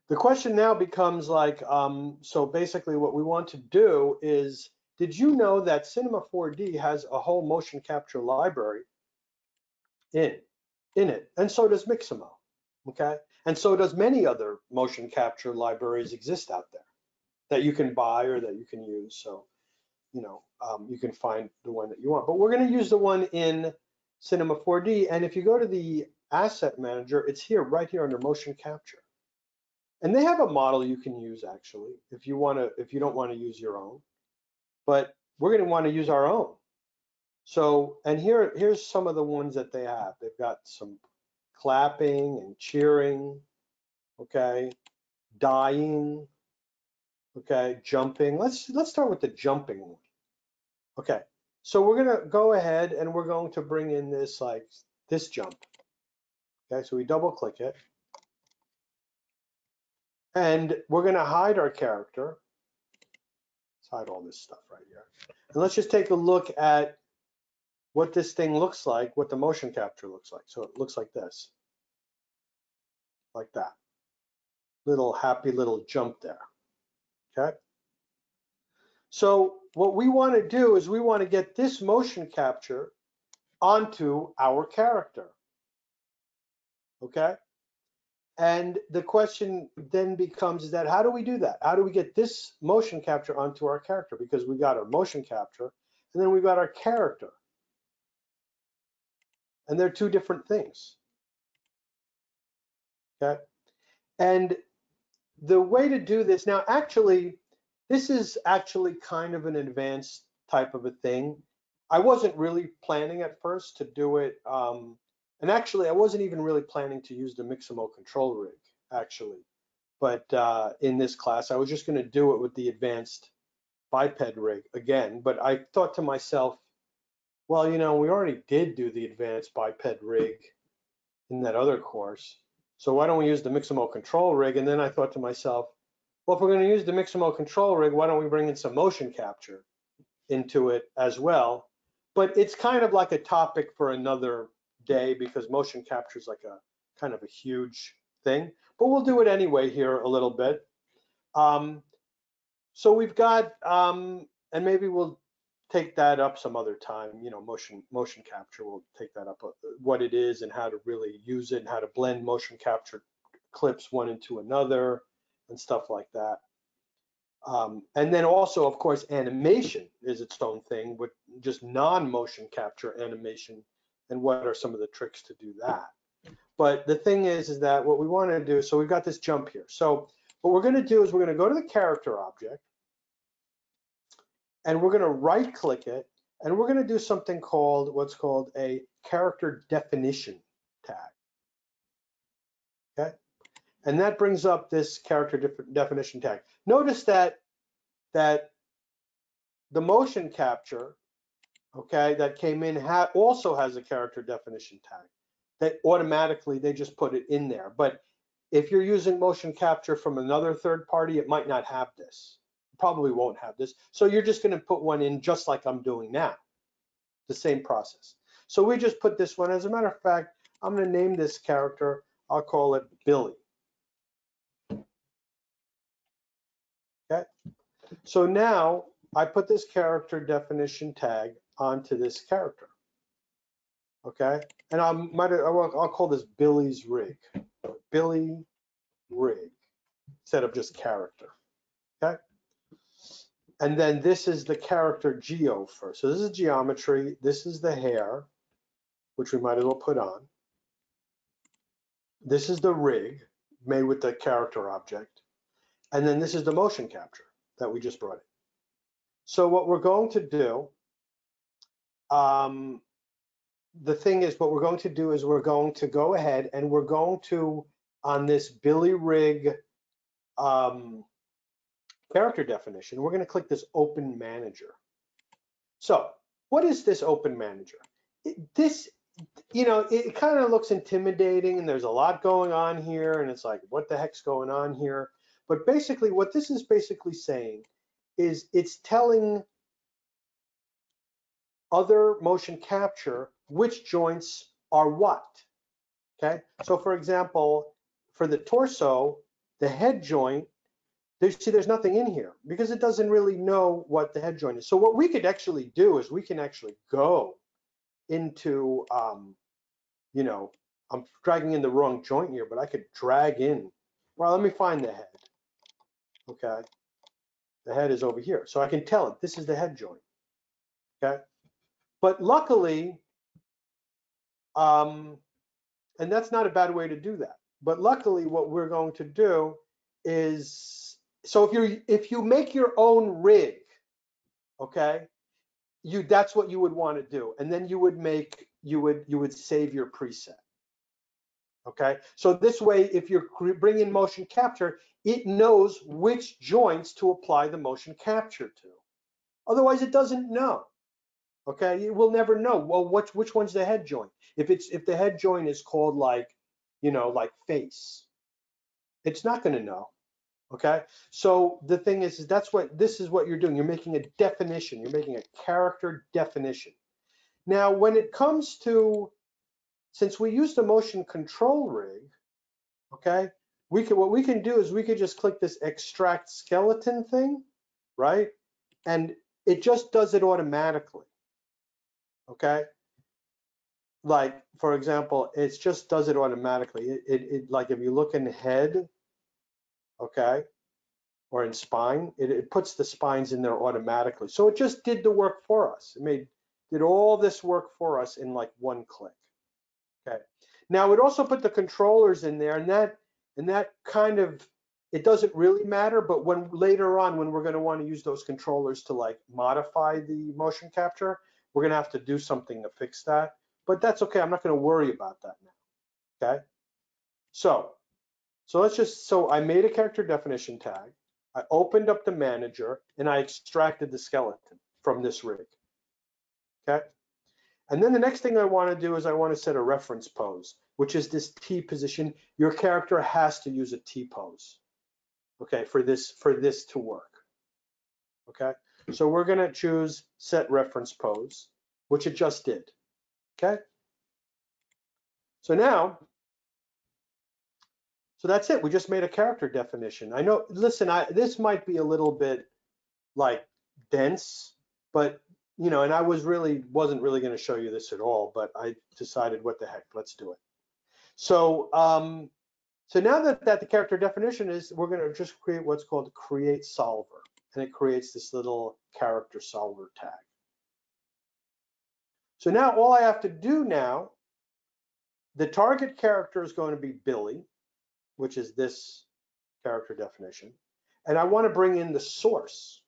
the question now becomes like, um, so basically what we want to do is, did you know that Cinema 4D has a whole motion capture library in, in it? And so does Mixamo, okay? And so does many other motion capture libraries exist out there that you can buy or that you can use. So, you know, um, you can find the one that you want. But we're going to use the one in Cinema 4D. And if you go to the asset manager, it's here, right here under motion capture. And they have a model you can use actually, if you want to, if you don't want to use your own. But we're going to want to use our own. So, and here, here's some of the ones that they have. They've got some clapping and cheering, okay, dying, Okay, jumping. Let's let's start with the jumping one. Okay, so we're gonna go ahead and we're going to bring in this like this jump. Okay, so we double click it. And we're gonna hide our character. Let's hide all this stuff right here. And let's just take a look at what this thing looks like, what the motion capture looks like. So it looks like this, like that. Little happy little jump there, okay? So what we want to do is we want to get this motion capture onto our character, okay? And the question then becomes is that how do we do that? How do we get this motion capture onto our character? Because we got our motion capture and then we've got our character. And they're two different things. Okay. And the way to do this now, actually, this is actually kind of an advanced type of a thing. I wasn't really planning at first to do it. Um, and actually, I wasn't even really planning to use the Mixamo control rig, actually. But uh, in this class, I was just going to do it with the advanced biped rig again. But I thought to myself, well, you know, we already did do the advanced biped rig in that other course. So why don't we use the Mixamo control rig? And then I thought to myself, well, if we're going to use the Mixamo control rig, why don't we bring in some motion capture into it as well? But it's kind of like a topic for another day because motion capture is like a kind of a huge thing. But we'll do it anyway here a little bit. Um, so we've got, um, and maybe we'll take that up some other time. You know, motion motion capture. We'll take that up uh, what it is and how to really use it and how to blend motion capture clips one into another and stuff like that. Um, and then also, of course, animation is its own thing with just non-motion capture animation and what are some of the tricks to do that. But the thing is, is that what we want to do, so we've got this jump here. So what we're going to do is we're going to go to the character object and we're going to right click it and we're going to do something called what's called a character definition tag. And that brings up this character def definition tag. Notice that that the motion capture, okay, that came in ha also has a character definition tag. That automatically they just put it in there. But if you're using motion capture from another third party, it might not have this probably won't have this. So you're just going to put one in just like I'm doing now, the same process. So we just put this one. As a matter of fact, I'm going to name this character. I'll call it Billy. Okay. So now I put this character definition tag onto this character. Okay. And I might I'll, call this Billy's rig. Billy rig instead of just character. Okay. And then this is the character geo first. So this is geometry. This is the hair, which we might as well put on. This is the rig made with the character object. And then this is the motion capture that we just brought in. So what we're going to do, um, the thing is what we're going to do is we're going to go ahead and we're going to, on this Billy Rig um, character definition, we're going to click this open manager. So what is this open manager? This, you know, it kind of looks intimidating and there's a lot going on here and it's like, what the heck's going on here? But basically what this is basically saying is it's telling other motion capture which joints are what, okay? So for example, for the torso, the head joint there's, see, there's nothing in here because it doesn't really know what the head joint is. So what we could actually do is we can actually go into, um, you know, I'm dragging in the wrong joint here, but I could drag in. Well, let me find the head. Okay. The head is over here. So I can tell it this is the head joint. Okay. But luckily, um, and that's not a bad way to do that. But luckily, what we're going to do is so if you if you make your own rig, okay, you that's what you would want to do, and then you would make you would you would save your preset. Okay, so this way, if you're bringing motion capture, it knows which joints to apply the motion capture to. Otherwise, it doesn't know. Okay, it will never know. Well, which which one's the head joint? If it's if the head joint is called like, you know, like face, it's not going to know. Okay, so the thing is, is that's what this is what you're doing. You're making a definition. You're making a character definition. Now, when it comes to, since we used a motion control rig, okay, we can what we can do is we could just click this extract skeleton thing, right? And it just does it automatically. Okay. Like for example, it just does it automatically. It, it, it like if you look in head, okay, or in spine, it, it puts the spines in there automatically. So it just did the work for us. It made did all this work for us in like one click. Okay. Now it also put the controllers in there and that and that kind of it doesn't really matter, but when later on when we're going to want to use those controllers to like modify the motion capture, we're going to have to do something to fix that. But that's okay. I'm not going to worry about that now. Okay. So, so let's just so I made a character definition tag. I opened up the manager and I extracted the skeleton from this rig okay? And then the next thing I want to do is I want to set a reference pose, which is this T position. Your character has to use a T pose, okay, for this for this to work, okay? So we're going to choose set reference pose, which it just did, okay? So now, so that's it. We just made a character definition. I know, listen, I, this might be a little bit like dense, but you know, and I was really wasn't really going to show you this at all, but I decided, what the heck, let's do it. So, um, so now that, that the character definition is, we're going to just create what's called create solver, and it creates this little character solver tag. So now all I have to do now, the target character is going to be Billy, which is this character definition, and I want to bring in the source.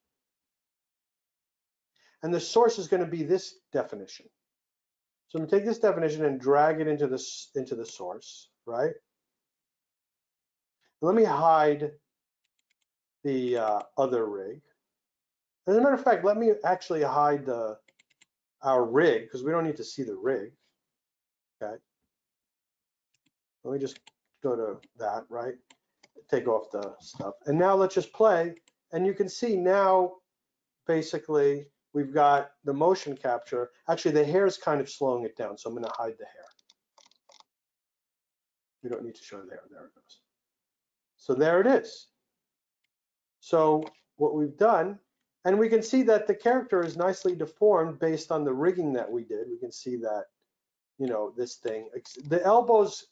And the source is going to be this definition. So I'm going to take this definition and drag it into this into the source, right? Let me hide the uh, other rig. As a matter of fact, let me actually hide the our rig because we don't need to see the rig. Okay. Let me just go to that, right? Take off the stuff. And now let's just play. And you can see now, basically, we've got the motion capture. Actually, the hair is kind of slowing it down, so I'm going to hide the hair. We don't need to show the hair. There it goes. So there it is. So what we've done, and we can see that the character is nicely deformed based on the rigging that we did. We can see that, you know, this thing. The elbows,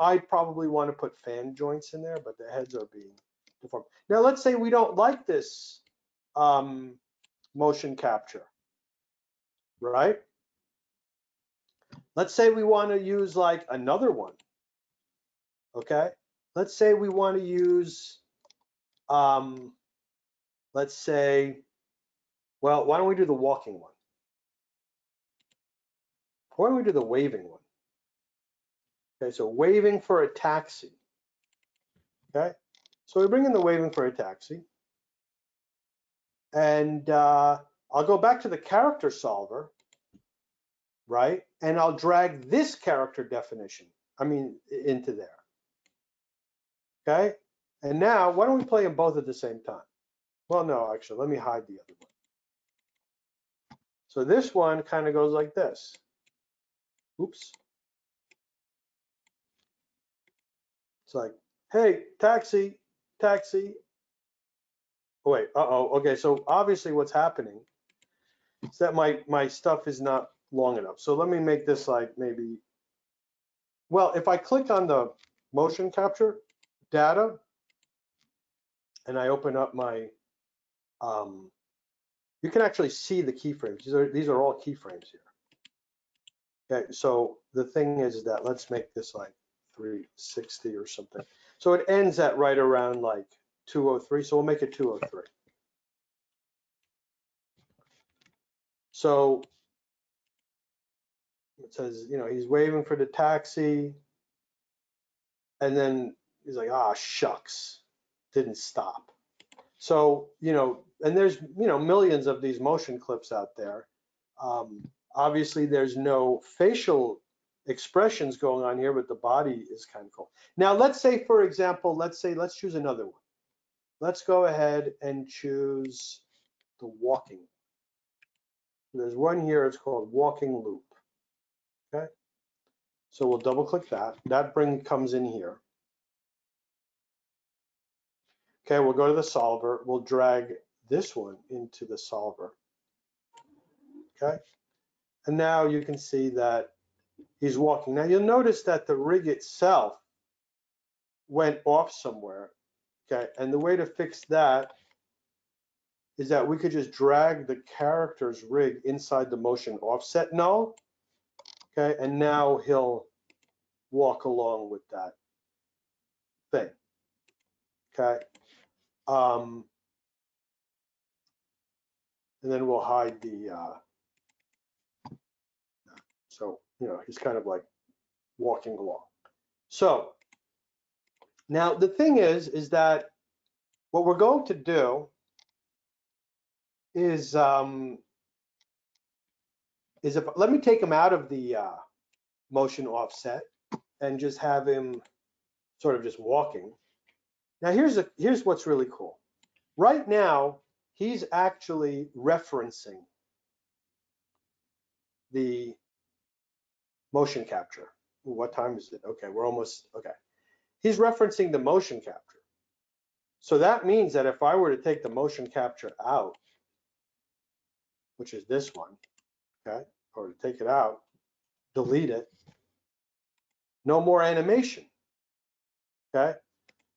I probably want to put fan joints in there, but the heads are being deformed. Now let's say we don't like this um, motion capture, right? Let's say we want to use like another one, okay? Let's say we want to use, um, let's say, well, why don't we do the walking one? Why don't we do the waving one? Okay, so waving for a taxi. Okay, so we bring in the waving for a taxi. And uh, I'll go back to the character solver, right? And I'll drag this character definition, I mean, into there. Okay? And now, why don't we play them both at the same time? Well, no, actually, let me hide the other one. So this one kind of goes like this. Oops. It's like, hey, taxi, taxi, wait, uh-oh, okay, so obviously what's happening is that my, my stuff is not long enough. So let me make this like maybe, well, if I click on the motion capture data and I open up my, um, you can actually see the keyframes. These are, these are all keyframes here. Okay, so the thing is that let's make this like 360 or something. So it ends at right around like 203, so we'll make it 203. So it says, you know, he's waving for the taxi. and then he's like, ah, shucks, didn't stop. So, you know, and there's, you know, millions of these motion clips out there. Um, obviously, there's no facial expressions going on here, but the body is kind of cool. Now, let's say, for example, let's say, let's choose another one. Let's go ahead and choose the walking. There's one here, it's called walking loop. Okay. So we'll double click that. That bring comes in here. Okay, we'll go to the solver. We'll drag this one into the solver. Okay. And now you can see that he's walking. Now you'll notice that the rig itself went off somewhere. Okay. And the way to fix that is that we could just drag the character's rig inside the motion offset null. Okay. And now he'll walk along with that thing. Okay. Um, and then we'll hide the, uh, so, you know, he's kind of like walking along. So now the thing is, is that what we're going to do is, um, is if, let me take him out of the uh, motion offset and just have him sort of just walking. Now here's a here's what's really cool. Right now, he's actually referencing the motion capture. What time is it? Okay, we're almost okay. He's referencing the motion capture. So that means that if I were to take the motion capture out, which is this one, okay, or to take it out, delete it, no more animation. Okay.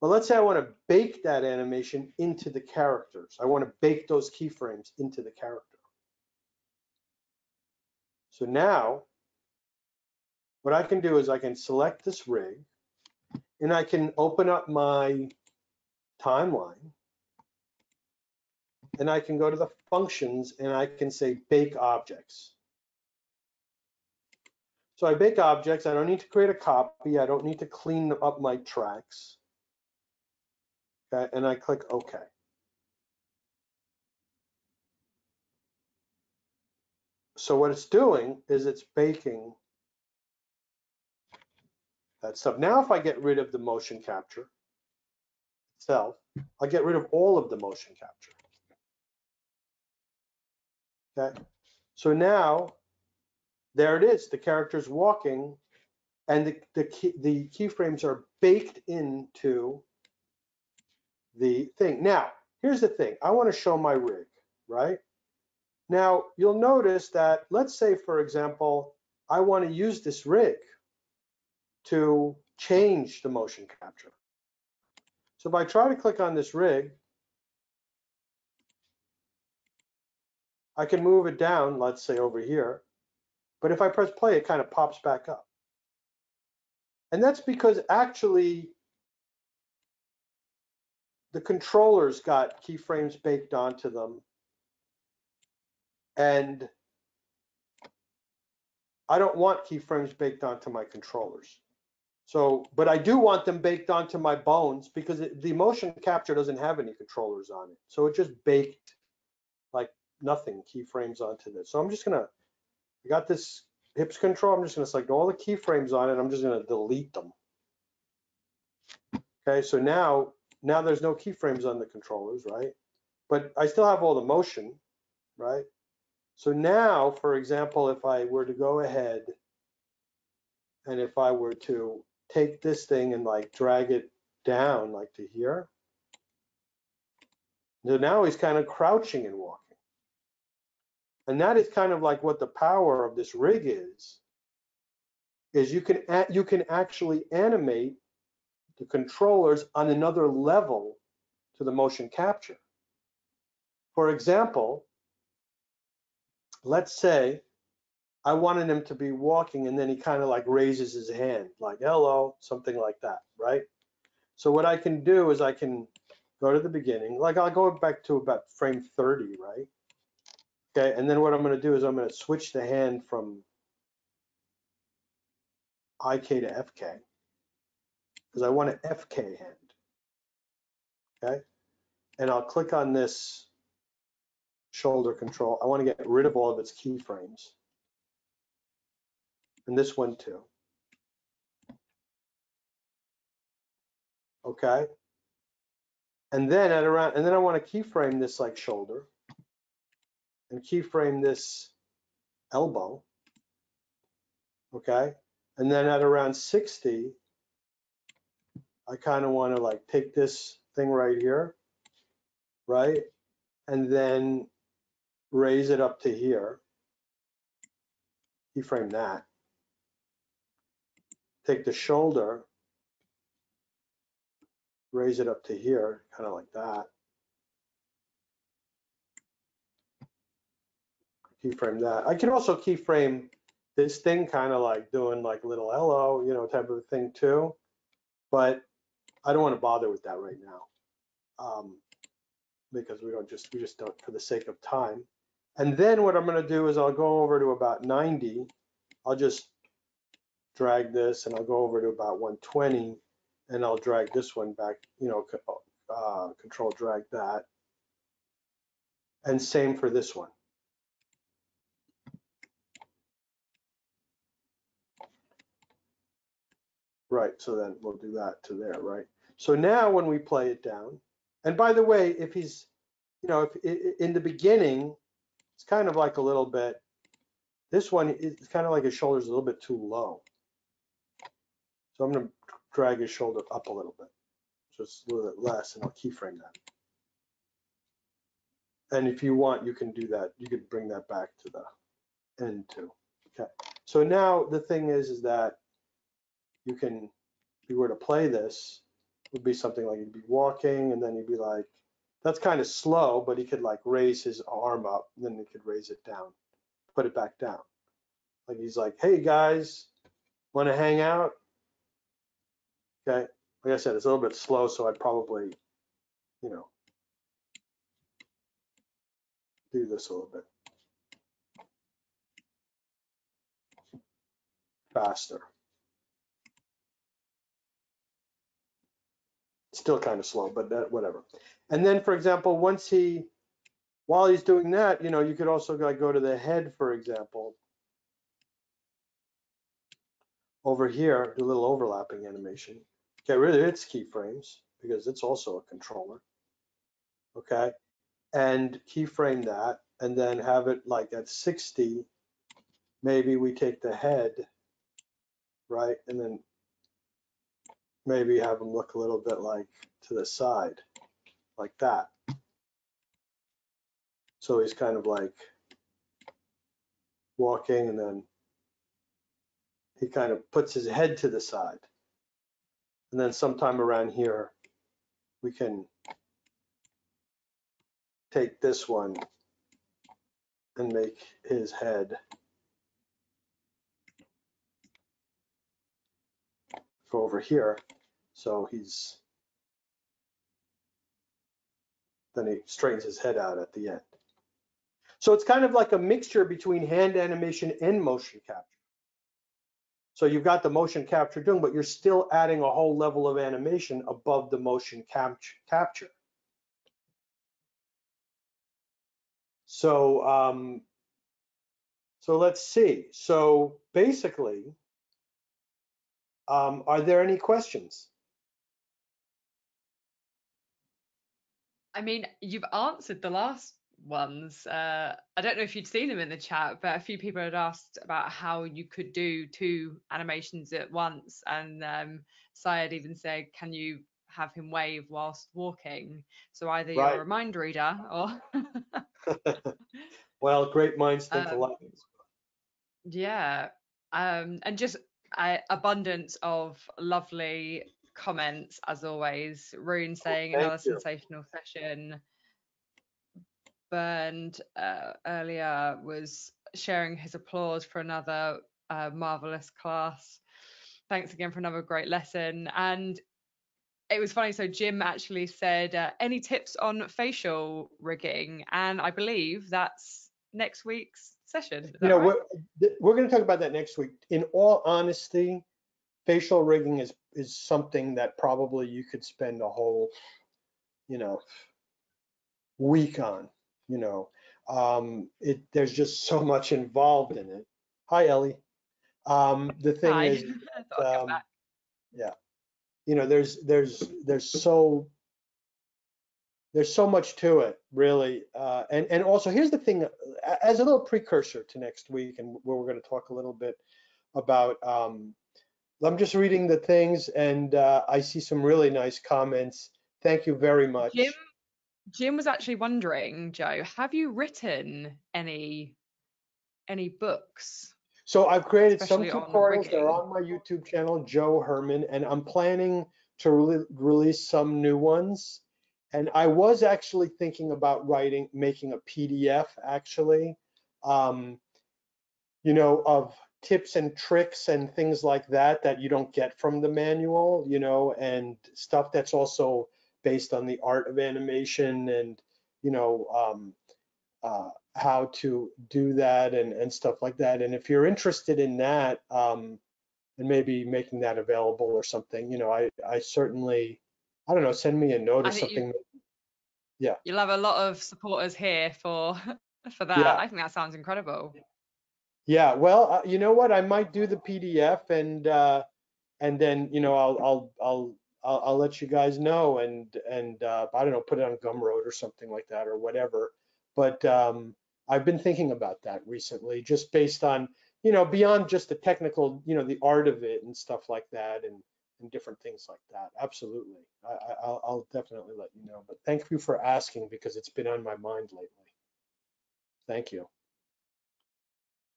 But let's say I want to bake that animation into the characters. I want to bake those keyframes into the character. So now what I can do is I can select this rig and I can open up my timeline and I can go to the functions and I can say bake objects. So I bake objects. I don't need to create a copy. I don't need to clean up my tracks. Okay, and I click OK. So what it's doing is it's baking that stuff. Now if I get rid of the motion capture itself, I get rid of all of the motion capture. Okay, so now there it is. The character's walking and the, the, key, the keyframes are baked into the thing. Now, here's the thing. I want to show my rig, right? Now, you'll notice that, let's say, for example, I want to use this rig to change the motion capture. So if I try to click on this rig, I can move it down, let's say over here, but if I press play, it kind of pops back up. And that's because actually the controllers got keyframes baked onto them. And I don't want keyframes baked onto my controllers. So, but I do want them baked onto my bones because it, the motion capture doesn't have any controllers on it. So it just baked like nothing keyframes onto this. So I'm just gonna I got this hips control. I'm just going to select all the keyframes on it. I'm just going to delete them. Okay, so now, now there's no keyframes on the controllers, right? But I still have all the motion, right? So now, for example, if I were to go ahead and if I were to take this thing and like drag it down like to here, so now he's kind of crouching and walking. And that is kind of like what the power of this rig is, is you can, you can actually animate the controllers on another level to the motion capture. For example, let's say I wanted him to be walking and then he kind of like raises his hand, like hello, something like that, right? So what I can do is I can go to the beginning, like I'll go back to about frame 30, right? Okay, and then what I'm going to do is I'm going to switch the hand from IK to FK. because I want an FK hand. Okay, and I'll click on this shoulder control. I want to get rid of all of its keyframes. And this one too. Okay. And then at around, and then I want to keyframe this like shoulder and keyframe this elbow. Okay. And then at around 60, I kind of want to like take this thing right here, right? And then raise it up to here. Keyframe that. Take the shoulder, raise it up to here, kind of like that. Keyframe that. I can also keyframe this thing kind of like doing like little hello, you know, type of thing too. But I don't want to bother with that right now. Um, because we don't just, we just don't for the sake of time. And then what I'm going to do is I'll go over to about 90. I'll just drag this and I'll go over to about 120 and I'll drag this one back, you know, uh, control drag that. And same for this one. Right, so then we'll do that to there, right? So now when we play it down, and by the way, if he's, you know, if in the beginning, it's kind of like a little bit, this one is kind of like his shoulder's a little bit too low. So I'm gonna drag his shoulder up a little bit, just a little bit less, and I'll keyframe that. And if you want, you can do that. You can bring that back to the end too. Okay. So now the thing is, is that you can, if you were to play this, would be something like you'd be walking and then you'd be like, that's kind of slow, but he could like raise his arm up, then he could raise it down, put it back down. Like he's like, hey guys, want to hang out? Okay, like I said, it's a little bit slow, so I'd probably, you know, do this a little bit faster. Still kind of slow, but that, whatever. And then, for example, once he, while he's doing that, you know, you could also like go to the head, for example. Over here, do a little overlapping animation. Get rid of its keyframes because it's also a controller. Okay. And keyframe that and then have it like at 60, maybe we take the head, right? And then maybe have them look a little bit like to the side like that. So he's kind of like walking and then he kind of puts his head to the side. And then sometime around here, we can take this one and make his head go over here. So he's then he straightens his head out at the end. So it's kind of like a mixture between hand animation and motion capture. So you've got the motion capture doing, but you're still adding a whole level of animation above the motion cap capture. So, um, so let's see. So basically, um, are there any questions?
I mean, you've answered the last ones. Uh, I don't know if you'd seen them in the chat, but a few people had asked about how you could do two animations at once. And um, Syed even said, can you have him wave whilst walking? So either right. you're a mind reader or.
well, great minds think um, alike.
Yeah. Um, and just uh, abundance of lovely comments as always. Rune saying oh, another you. sensational session. Bernd uh, earlier was sharing his applause for another uh, marvelous class. Thanks again for another great lesson. And it was funny. So Jim actually said, uh, "Any tips on facial rigging?" And I believe that's next week's session.
You know, right? we're, we're going to talk about that next week. In all honesty, facial rigging is is something that probably you could spend a whole, you know, week on. You know, um, it there's just so much involved in it. Hi, Elly. Um, the thing
Hi.
is, um,
back.
you know, there's there's there's so there's so much to it, really. Uh, and and also here's the thing, as a little precursor to next week, and where we're going to talk a little bit about. Um, I'm just reading the things, and uh, I see some really nice comments. Thank you very much.
Jim Jim was actually wondering, Joe, have you written any any books?
So I've created some
Especially on
tutorials. They're on my YouTube channel, Joe Herman, and I'm planning to re- release some new ones. And I was actually thinking about writing, making a PDF actually, um, you know, of tips and tricks and things like that that you don't get from the manual, you know, and stuff that's also based on the art of animation and, you know, um, uh, how to do that and, and stuff like that. And if you're interested in that, um, and maybe making that available or something, you know, I, I certainly, I don't know, send me a note or
something. you-
something.
You'll have a lot of supporters here for for that.
Yeah.
I think that sounds incredible.
Yeah, well, uh, you know what? I might do the PDF and, uh, and then, you know, I'll, I'll, I'll, I'll, I'll let you guys know and, and, uh, I don't know, put it on Gumroad or something like that or whatever. But, um, I've been thinking about that recently, just based on, you know, beyond just the technical, you know, the art of it and stuff like that and, and different things like that. Absolutely. I, I, I'll, I'll definitely let you know, but thank you for asking because it's been on my mind lately. Thank you.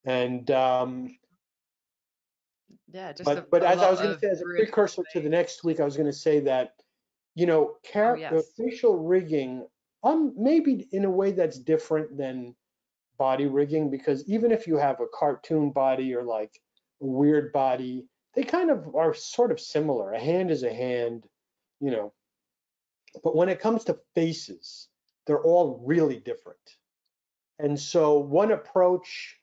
And, um,
Yeah, just a,
but but
a
as I was going to say, as a precursor to the next week, I was going to say that, you know, char-
Oh, yes.
facial rigging, um, maybe in a way that's different than body rigging, because even if you have a cartoon body or like a weird body, they kind of are sort of similar. A hand is a hand, you know. But when it comes to faces, they're all really different. And so one approach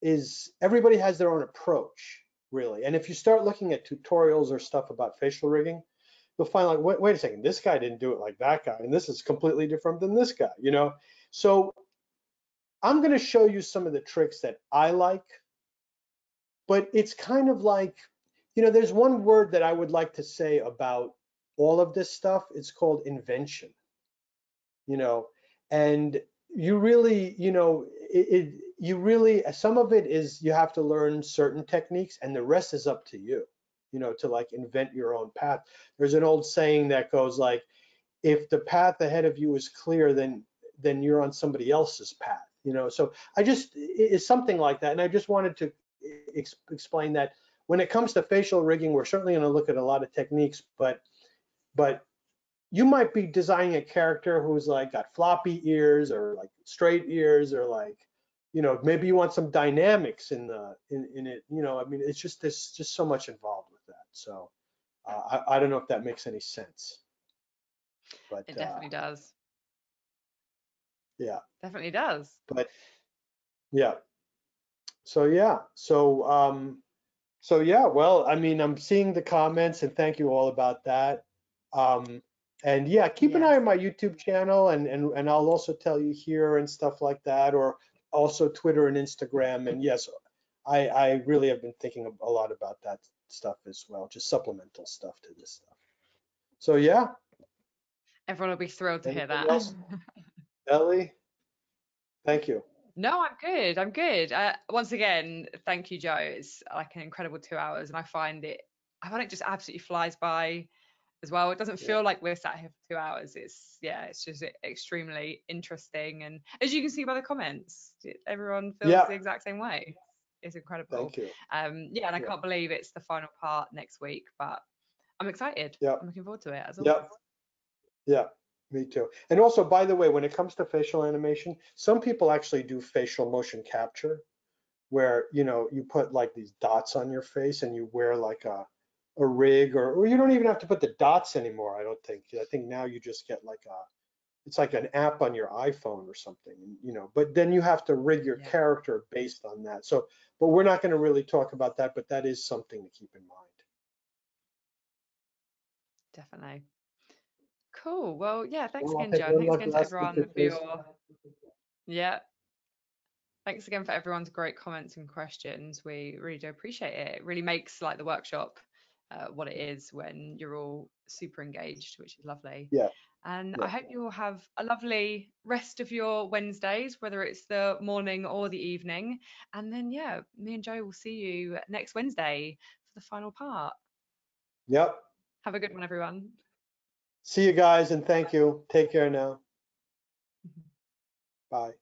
is everybody has their own approach, really. And if you start looking at tutorials or stuff about facial rigging, you'll find like, wait, wait a second, this guy didn't do it like that guy, and this is completely different than this guy, you know? So I'm going to show you some of the tricks that I like, but it's kind of like, you know, there's one word that I would like to say about all of this stuff. It's called invention, you know, and you really, you know, it, it you really some of it is you have to learn certain techniques, and the rest is up to you, you know, to like invent your own path. There's an old saying that goes like, if the path ahead of you is clear, then then you're on somebody else's path, you know. So I just it- it's something like that, and I just wanted to ex- explain that when it comes to facial rigging, we're certainly going to look at a lot of techniques, but but you might be designing a character who's like got floppy ears or like straight ears or like you know maybe you want some dynamics in the in, in it you know i mean it's just there's just so much involved with that. So uh, I, I don't know if that makes any sense. But
It
uh,
definitely does.
yeah.
Definitely does.
But yeah. So yeah. So um so yeah well i mean i'm seeing the comments and thank you all about that. Um and yeah keep an eye on my youtube channel and and, and i'll also tell you here and stuff like that or also twitter and instagram and yes i i really have been thinking a lot about that stuff as well just supplemental stuff to this stuff so yeah
Everyone will be thrilled to hear that.
Elly thank you
No, I'm good. I'm good. Uh, once again, thank you, Joe. It's like an incredible two hours, and I find it, I find it just absolutely flies by as well. It doesn't
Yeah.
feel like we're sat here for two hours. It's yeah, it's just extremely interesting, and as you can see by the comments, everyone feels
Yeah.
the exact same way. It's incredible.
thank you
Um, yeah, and I
Yeah.
can't believe it's the final part next week, but I'm excited.
Yeah.
I'm looking forward to it as
Yeah. Yeah, me too. And also, by the way, when it comes to facial animation, some people actually do facial motion capture, where you know you put like these dots on your face and you wear like a a rig, or, or you don't even have to put the dots anymore. I don't think. I think now you just get like a it's like an app on your iPhone or something, you know. But then you have to rig your
Yeah.
character based on that. So, but we're not going to really talk about that. But that is something to keep in mind.
definitely. Cool. Well, yeah, thanks
Well,
again, Joe. Thanks again to everyone for your yeah. Thanks again for everyone's great comments and questions. We really do appreciate it. It really makes like the workshop uh, what it is when you're all super engaged, which is lovely.
Yeah.
And
Yeah.
I hope you all have a lovely rest of your Wednesdays, whether it's the morning or the evening. And then, yeah, me and Joe will see you next Wednesday for the final part.
Yep.
Have a good one, everyone.
See you guys and thank you. Take care now. Bye.